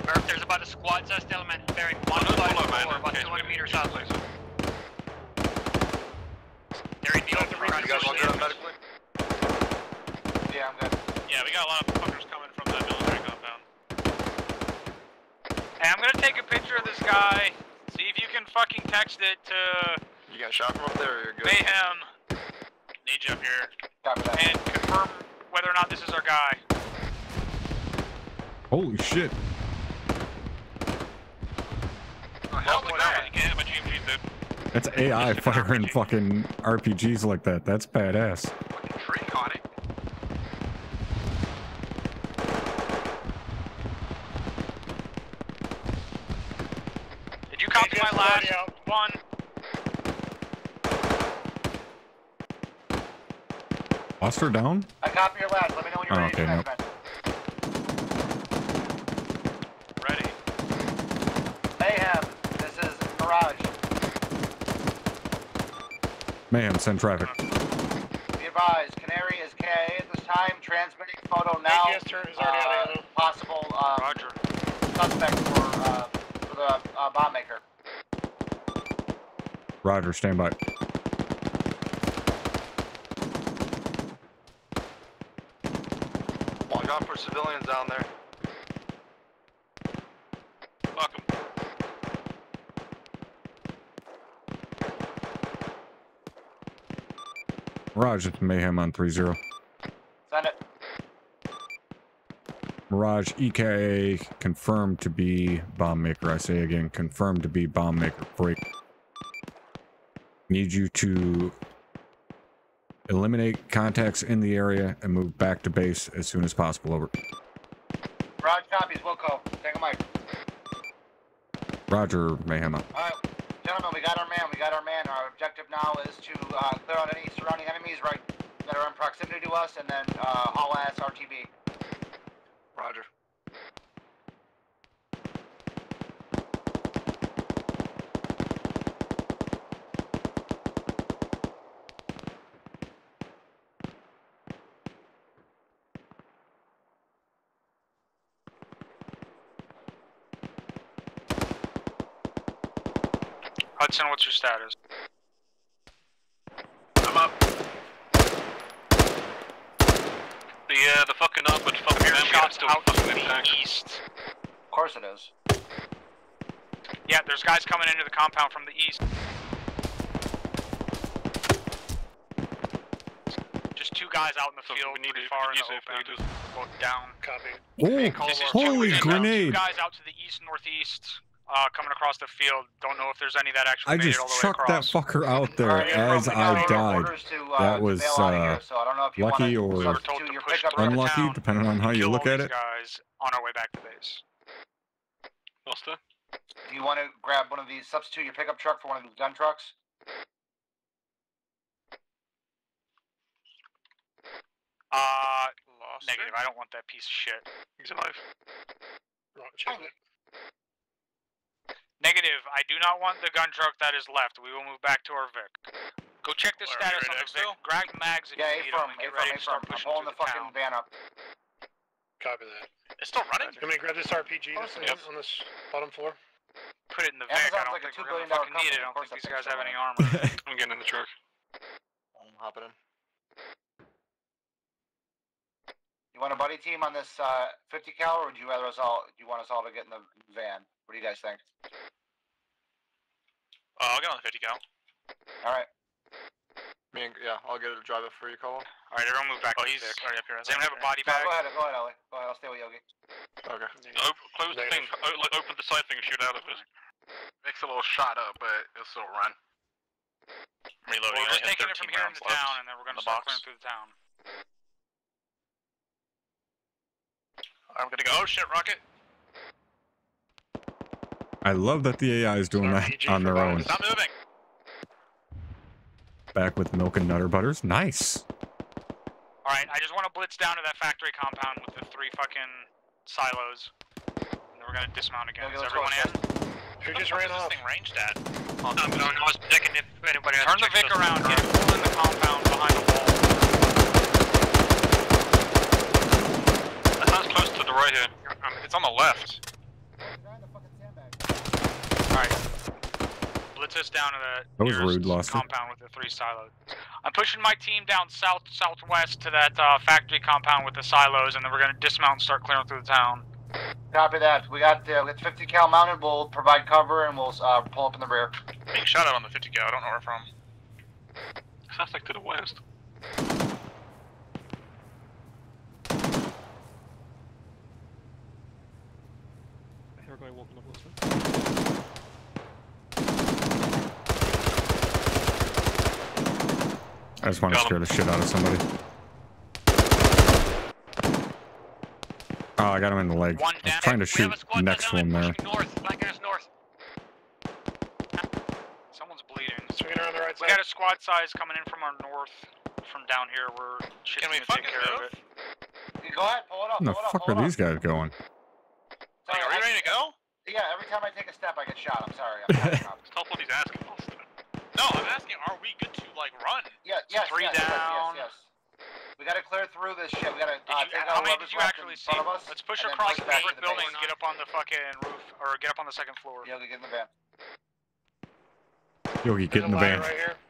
H: Murph, there's about a squad sized element bearing oh, one
F: Another
H: side
F: bullet,
H: of
F: man,
H: floor,
F: in
H: about 200 meters
F: need
H: out.
F: place.
H: They're in the open
I: You guys want to do medically?
G: Yeah, I'm good.
F: Yeah, we got a lot of fuckers coming from that military compound.
E: Hey, I'm gonna take a picture of this guy. See if you can fucking text it to
I: You got shot from up there or you're good?
E: Mayhem
F: Need you up here.
G: Copy that.
E: and confirm whether or not this is our guy.
B: Holy shit.
F: Oh, hell with that. You can't hit my GMG, shit.
B: That's AI firing fucking RPGs like that. That's badass.
I: Fucking tree caught it.
E: Did you copy my last one?
B: Lost her down?
G: I copy your last. Let me know when you're
B: Oh,
G: ready
B: okay,
G: to
B: nope.
G: commence.
E: Ready.
G: Mayhem, this is Mirage.
B: Man, send traffic.
G: Be advised, Canary is KIA at this time, transmitting photo now.
J: AGS turn is already out of
G: uh, possible uh,
E: Roger.
G: suspect for, uh, for the uh, bomb maker.
B: Roger, stand by.
I: Watch out for civilians down there.
B: Mirage, it's Mayhem on 3-0.
G: Send it.
B: Mirage, EKIA confirmed to be bomb maker. I say again, confirmed to be bomb maker. Break. Need you to eliminate contacts in the area and move back to base as soon as possible. Over.
G: Rod copies, Wilco. Take a mic.
B: Roger, Mayhem out.
G: Alright, gentlemen, we got our man, we got our man. Our objective now is to uh, clear out any surrounding enemies right that are in proximity to us and then uh, haul ass RTB.
I: Roger.
E: Hudson, what's your status?
F: I'm up. The uh, the fucking armored fucking
E: Hearing
F: man
E: shots
F: still
E: out to
F: fucking
E: the
F: attack.
E: East.
G: Of course it is.
E: Yeah, there's guys coming into the compound from the east. Just two guys out in the
F: So
E: field,
F: we need
E: pretty
F: to
E: far in
F: use
E: the
F: it if we
E: open.
F: just-
E: Both down.
J: Copy.
B: Oh,
E: This is
B: holy
E: two,
B: grenade!
E: Two guys out to the east northeast, uh, coming across the field. Don't know if there's any that actually
B: I
E: made
B: just
E: it all the way
B: chucked that fucker out there
G: Alright, April,
B: as I died.
G: To, uh,
B: That was,
G: bail out of
B: uh,
G: here, so I don't know if you
B: lucky or
G: substitute
E: to
G: your
E: push
G: pickup
E: through.
G: truck.
B: Unlucky, depending on how you look at it.
E: guys on our way back to base.
F: Buster.
G: Do you want to grab one of these, substitute your pickup truck for one of these gun trucks?
E: Uh,
F: Lost
E: negative. I don't want that piece of shit.
F: He's alive.
J: Wrong, check it.
E: Negative. I do not want the gun truck that is left. We will move back to our Vic. Go check the
F: Are
E: status
F: ready
E: on the Vic.
F: exfil?
E: Grab mags if
G: Yeah,
E: you need them, and get ready to start
G: A-firm. I'm
E: pushing through
G: the
E: the
G: fucking
E: town.
G: van up.
J: Copy that.
F: It's still running.
J: Let me grab this RPG that's
G: Yep.
J: on this bottom floor.
E: Put it in the Vic. I
G: Amazon's
E: don't
G: like a
E: think
G: $2
E: we're gonna
G: billion
E: fucking need
G: company,
E: it. I
G: of
E: don't
G: course
E: think
G: that
E: these
G: thing's
E: guys have any
G: running.
E: armor. [laughs]
F: I'm getting in the truck.
I: I'm hopping in.
G: You want a buddy team on this uh, 50 cal, or would you rather us all? Do you want us all to get in the van? What do you guys think?
F: Uh, I'll get on the 50 cal.
G: All right.
I: Me and, yeah, I'll get a driver for you, Cole.
E: All right, everyone move back
F: Oh,
E: to the
F: he's
E: Vic.
F: already up here. I
E: Does anyone have a body
G: No,
E: bag?
G: go ahead, go ahead, Ellie. Go ahead, I'll stay with Yogi.
I: Okay.
F: Op- close the thing. O- like, open the side thing and shoot out of it.
M: Makes a little shot up, but it'll still run.
F: Reloading.
E: We're just taking it from here
F: rounds
E: into
F: left
E: town, and then we're gonna
F: the
E: start
F: box.
E: clearing through the town.
F: I'm gonna go. Oh shit, rocket!
B: I love that the AI is doing that
J: RPG
B: on their own.
F: Stop moving.
B: Back with milk and nutter butters. Nice.
E: All right, I just want to blitz down to that factory compound with the three fucking silos. And then we're gonna dismount again.
G: Yogi,
E: Is everyone in?
J: Who just ran
F: is
J: off?
F: this thing ranged at?
H: Um, no, no, I was checking if anybody
E: Turn the Vic around. Get pulled in the compound behind the wall.
F: That sounds close to the right here. Um, it's on the left.
E: All right. Blitz us down to the
B: That was
E: nearest
B: rude, Luster.
E: compound with the three silos. I'm pushing my team down south southwest to that uh, factory compound with the silos, and then we're gonna dismount and start clearing through the town.
G: Copy that. We got uh, we got 50 cal mounted. We'll provide cover and we'll uh, pull up in the rear.
F: Being shot at on the 50 cal. I don't know where from. Sounds like to the west.
L: Here, go walking up Wilson.
B: I just want to scare the shit out of somebody. Oh, I got him in the leg.
E: One
B: I was trying to shoot
H: have a squad
B: next
H: down
B: to him there.
H: pushing north. Black ass north.
E: Someone's bleeding.
J: Swinging around the right
E: We
J: side.
E: got a squad size coming in from our north, from down here. We're shit's
F: Can we
E: gonna take
F: fucking
E: care of it.
G: You go ahead, pull it up.
B: Where the
G: pull it up,
B: fuck are
G: it
B: these guys going?
G: Sorry,
F: are we
G: I-
F: ready to go?
G: Yeah, every time I take a step, I get shot. I'm sorry. I'm sorry. Rob.
F: Stop what he's asking. No, I'm asking, are we good to like run?
G: yeah, yes,
E: Three
G: yes, yes,
E: down.
G: Yes, yes. We gotta clear through this shit. We gotta
E: Did
G: uh,
E: you,
G: take
E: how
G: out
E: many
G: whoever's
E: did you
G: left
E: actually see?
G: of us.
E: Let's push across
G: push
E: the
G: back
E: eight
G: to the
E: building and get up on the fucking roof, or get up on the second floor.
G: Yogi, get in the van.
B: Yogi, get in the van.
J: ladder Right here.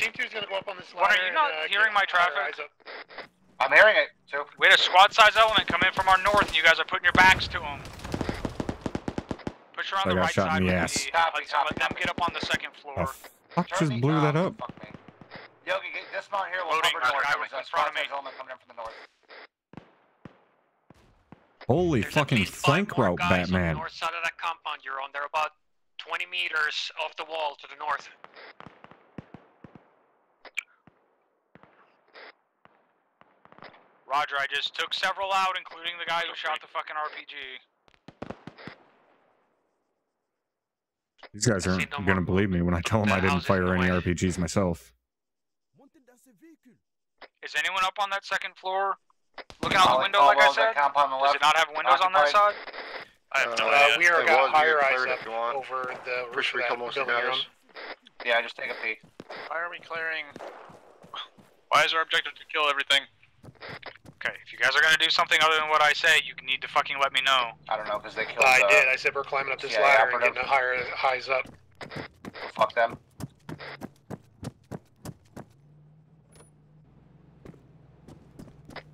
J: Team two's gonna go up on this ladder.
E: What, are you not
J: and, uh,
E: hearing
J: get
E: my
J: fire
E: traffic?
J: Eyes up.
G: I'm hearing it too.
E: We had a squad size element come in from our north, and you guys are putting your backs to them. Push around
B: I
E: the
B: got
E: right
B: shot in
E: side
B: the
E: with
B: ass.
E: the
G: Copy,
E: Hudson, let
G: copy,
E: them
G: copy.
E: get up on the second
B: The
E: floor.
B: fuck
G: Turn
B: just blew that up?
G: Fuck me. Yogi, get dismount here. We'll
E: Loading,
G: cover north.
E: guy
G: There's
E: was
G: a
E: in front of
G: squad
E: me.
G: size element coming in from the north.
B: Holy
H: There's
B: fucking flank route,
H: guys on the
B: Batman.
H: north side of that compound you're on. They're about 20 meters off the wall to the north.
E: Roger, I just took several out, including the guy who shot the fucking RPG.
B: These guys aren't gonna believe me when I tell them I didn't fire any RPGs myself.
E: Is anyone up on that second floor? Looking out the window, like I said?
G: at compound on the
E: Does it not have windows on that side?
I: I have no
J: Uh,
I: idea.
J: we are
I: It
J: got higher
I: you can
J: eyes up
I: if you want.
J: over the roof
I: sure
J: of that
I: most of the
J: building you're
G: Yeah, just take a peek.
I: Why are we clearing? Why is our objective to kill everything?
E: Okay, if you guys are gonna do something other than what I say, you need to fucking let me know.
G: I don't know because they killed.
J: I
G: uh,
J: did. I said we're climbing up this
G: yeah,
J: ladder and getting the higher highs up.
G: Fuck them.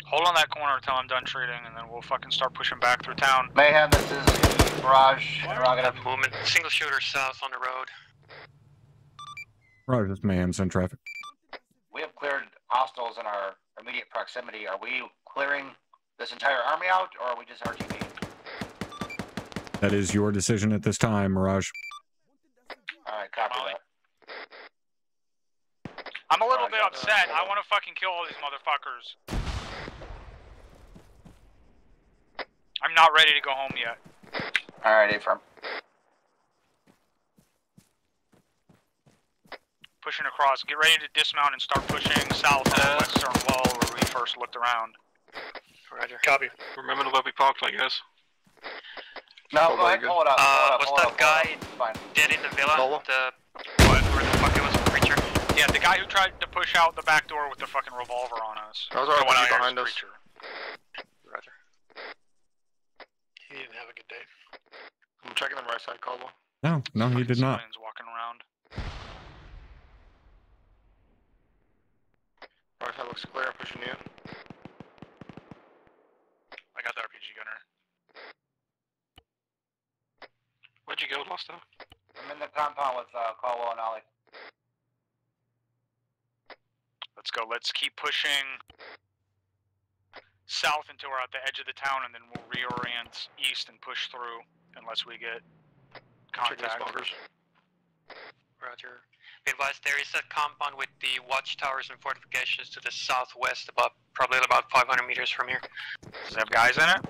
E: Hold on that corner until I'm done treating, and then we'll fucking start pushing back through town.
G: Mayhem. This is Mirage. Interrogative.
H: Movement. Single shooter south on the road.
B: Roger, this mayhem's in traffic.
G: We have cleared hostiles in our immediate proximity. Are we clearing this entire army out, or are we just RTB?
B: That is your decision at this time, Mirage.
G: All right, copy that.
E: I'm a little
G: Roger.
E: bit upset. I want to fucking kill all these motherfuckers. I'm not ready to go home yet.
G: All right, A-firm.
E: Pushing across. Get ready to dismount and start pushing south on the western wall where we first looked around.
H: Roger.
J: Copy.
I: Remember where we parked, I guess.
G: No, go ahead, pull it up.
H: Uh,
G: pull
H: was that
G: up, pull it
H: guy
G: up. It's Fine.
H: dead in the villa?
I: Solo?
H: The where the fuck it was, preacher.
E: Yeah, the guy who tried to push out the back door with the fucking revolver on us.
I: That was our
E: Going
I: RPG
E: out
I: behind us.
E: Preacher.
H: Roger.
J: He didn't have a good day.
I: I'm checking the right side, Caldwell.
B: No, no, he did not.
E: civilians walking around.
I: Right side looks clear. I'm pushing you.
E: I got the RPG gunner.
I: Where'd you go, Losto?
G: I'm in the compound with uh, Caldwell and Ollie.
E: Let's keep pushing south until we're at the edge of the town, and then we'll reorient east and push through unless we get contact.
I: bunkers.
H: Roger. Be advised, there is a compound with the watchtowers and fortifications to the southwest, about probably about 500 meters from here.
E: Does it have guys in it?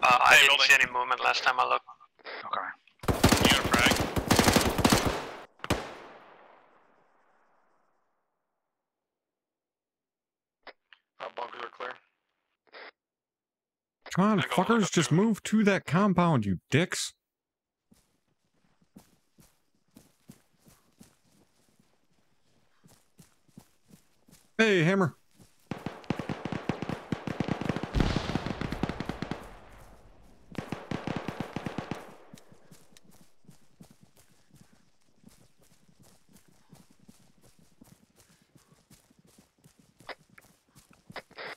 H: Uh, I didn't
E: building.
H: see any movement last time I looked.
E: Okay.
I: You and Frag. Uh, bunkers are clear.
B: Come on,
I: I go look
B: fuckers, just
I: there.
B: move to that compound, you dicks. Hey, Hammer.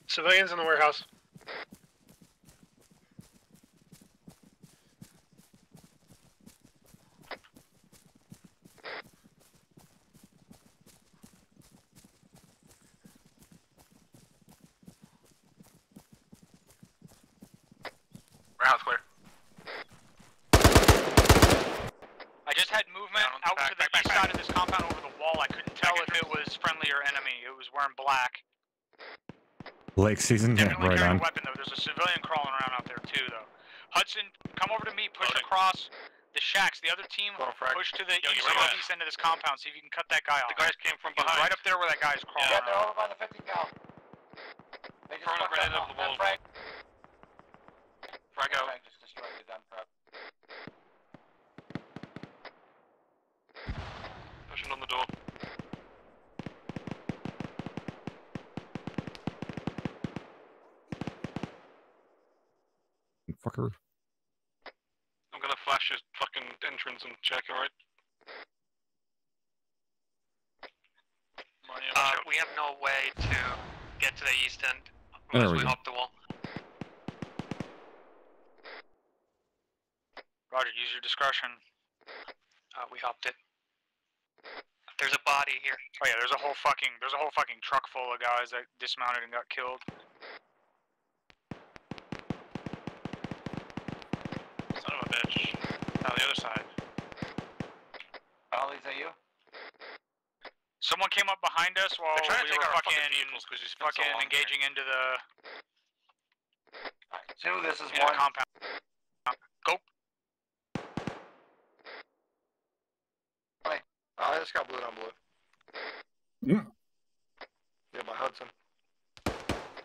J: Civilians in the warehouse.
M: Warehouse clear.
E: I just had movement
I: Down on the
E: out
I: back,
E: to the
I: back,
E: east
I: back,
E: side of this compound over the wall. I couldn't tell if it was friendly or enemy. It was wearing black.
B: Lake season? Yeah,
E: Definitely
B: right on.
E: weapon though. There's a civilian crawling around out there too though. Hudson, come over to me. Push
I: Loading.
E: across the shacks. The other team,
I: Going
E: push to the
I: Yogi,
E: east
I: where you
E: end of this compound. See if you can cut that guy off.
I: The guys came from behind.
E: right up there where that guy's crawling
G: Yeah, they're over by the 50 cal. They just
I: Front right
G: up
I: the wall.
G: Frank.
I: Frag out.
G: Frank just destroyed the gun prep.
B: fucker.
F: I'm gonna flash his fucking entrance and check, alright?
H: Uh, we have no way to get to the east end
B: There
H: unless
B: we
H: we
B: go.
H: hop the wall.
E: Roger, use your discretion.
H: Uh, we hopped it. There's a body here.
E: Oh yeah, there's a whole fucking there's a whole fucking truck full of guys that dismounted and got killed.
F: Son of a bitch. On the other side.
G: Ollie, is that you?
E: Someone came up behind us while
F: They're trying to
E: we
F: take
E: were
F: our
E: fucking,
F: fucking vehicles 'cause we spent so
E: fucking
F: long here.
E: engaging into the
G: Two, this is
E: into
G: one.
E: compound. Go.
I: I just got blue on blue.
B: Mm.
I: Yeah, by Hudson.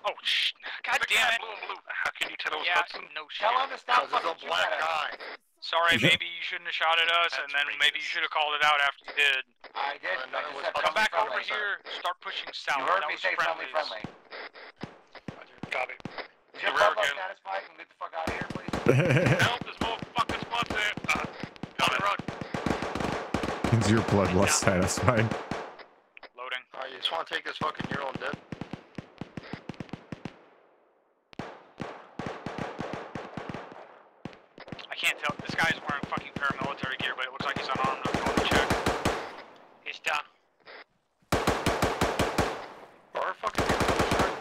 E: Oh sh! God damn it!
F: Blue and blue. How can you tell it was
E: Yeah,
F: Hudson?
E: no shit.
G: Tell him to stop
I: Cause there's a
G: fucking
I: black
G: shooting
I: guy.
E: Sorry, maybe you shouldn't have shot at us, and
F: That's
E: then maybe you should have called it out after you did.
G: I did.
I: Uh,
G: I
I: was
G: said
E: Come back
G: friendly,
E: over
G: sir.
E: here. Start pushing south.
G: You heard
E: that
G: me say friendly, friendly.
J: Copy.
G: Is your
F: We're again.
G: satisfied? Can we get the fuck out of here, please? [laughs]
F: Help, this motherfucking squad's there. Uh, got it, run.
B: Is your bloodlust satisfied?
E: Loading.
I: Alright, you just wanna take this fucking year old dead?
E: I can't tell. This guy's wearing fucking paramilitary gear, but it looks like he's unarmed. I'm going to check.
H: He's down.
I: Our fucking year old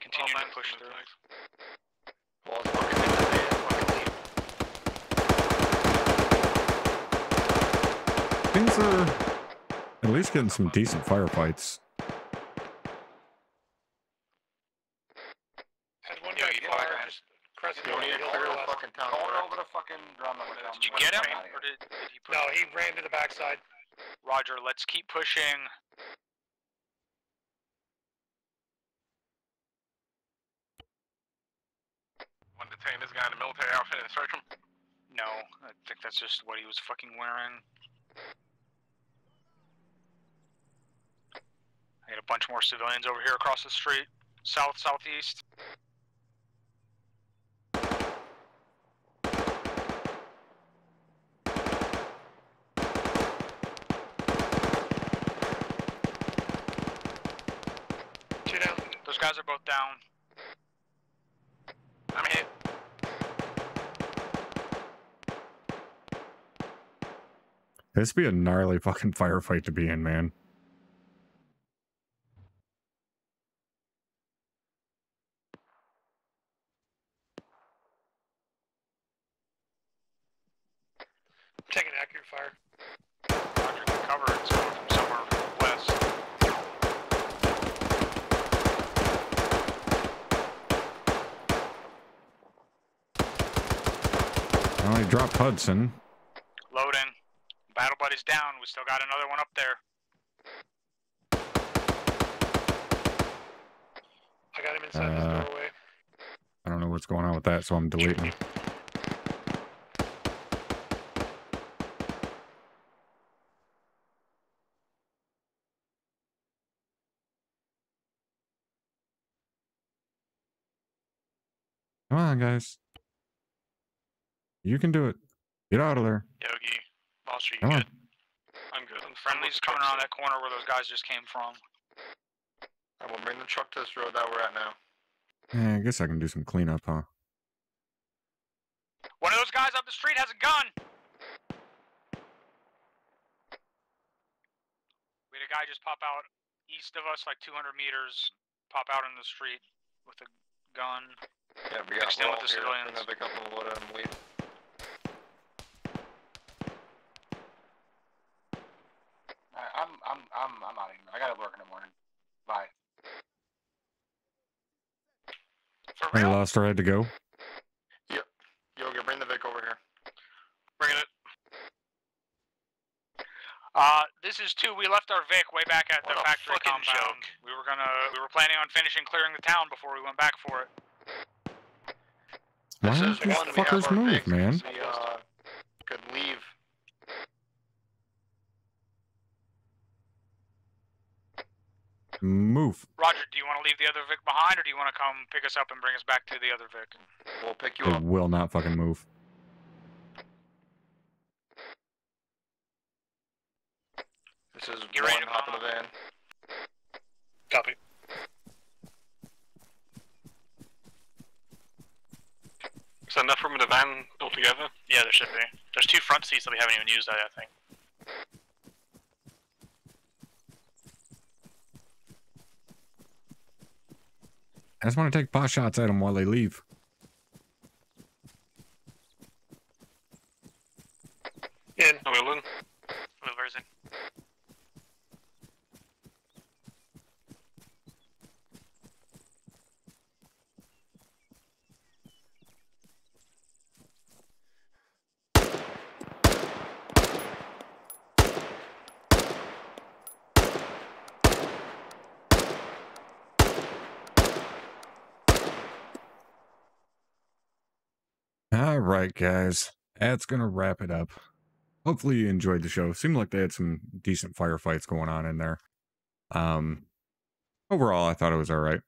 E: Continue
F: Oh,
E: to
F: man,
E: push
F: it's
E: through.
F: nice.
I: Well, it's fucking in the van, fucking leave.
B: Things are at least getting some decent firefights.
J: Had one
F: Yeah,
J: guy
F: you
J: fire
F: fire.
J: just crescent
I: You
J: over
I: need
J: the
I: to
J: hill.
I: clear
J: to
I: the
J: left.
I: fucking town.
G: Going
I: correct?
G: over the decent firefights.
E: Did you get him, or did, did he push?
J: No, he ran to the backside.
E: Roger. Let's keep pushing.
M: Want to detain this guy in the military outfit and search him?
E: No, I think that's just what he was fucking wearing. I got a bunch more civilians over here across the street, south southeast.
J: Two down.
E: Those guys are both down.
M: I'm hit.
B: This would be a gnarly fucking firefight to be in, man.
J: Taking accurate fire.
E: Roger, get cover. It's coming from somewhere west.
B: Well, he dropped Hudson.
E: Loading. Battle buddy's down. We still got another one up there.
J: I got him inside
B: Uh,
J: this doorway.
B: I don't know what's going on with that, so I'm deleting. Come on, guys. You can do it. Get out of there.
F: Yogi, Monster, you
B: Come on.
F: good? I'm good. I'm
E: Friendly's coming around that corner where those guys just came from.
I: I will bring the truck to this road that we're at now.
B: Yeah, I guess I can do some cleanup, huh?
E: One of those guys up the street has a gun. We had a guy just pop out east of us, like 200 meters, pop out in the street with a gun.
I: Yeah, we got
E: Mixed in with
I: Raul
E: the
I: here.
E: civilians.
I: We're gonna pick up on the wood and leave.
G: Alright, I'm I'm I'm I'm out of here. I gotta work in the morning. Bye.
F: For
B: I
F: real?
B: lost or had to go.
I: Yogi, bring the Vic over here.
F: Bringing it.
E: Uh, this is two. We left our Vic way back at
F: What
E: the factory compound.
F: joke.
E: We were gonna, we were planning on finishing clearing the town before we went back for it.
B: Why
I: This
B: don't
I: is
B: these
I: one
B: fuckers move,
I: Vic.
B: man?
I: We uh, could leave.
B: Move.
E: Roger, do you want to leave the other Vic behind, or do you want to come pick us up and bring us back to the other Vic?
I: We'll pick you
B: They
I: up.
B: will not fucking move.
I: This is
E: Get
I: one hop in the van.
J: Copy.
F: Is there enough room in the van altogether?
E: Yeah, there should be. There's two front seats that we haven't even used yet, I think.
B: I just want to take pot shots at them while they leave.
J: In.
F: Are we
B: All right, guys. That's going to wrap it up. Hopefully you enjoyed the show. Seemed like they had some decent firefights going on in there. Um, overall, I thought it was all right.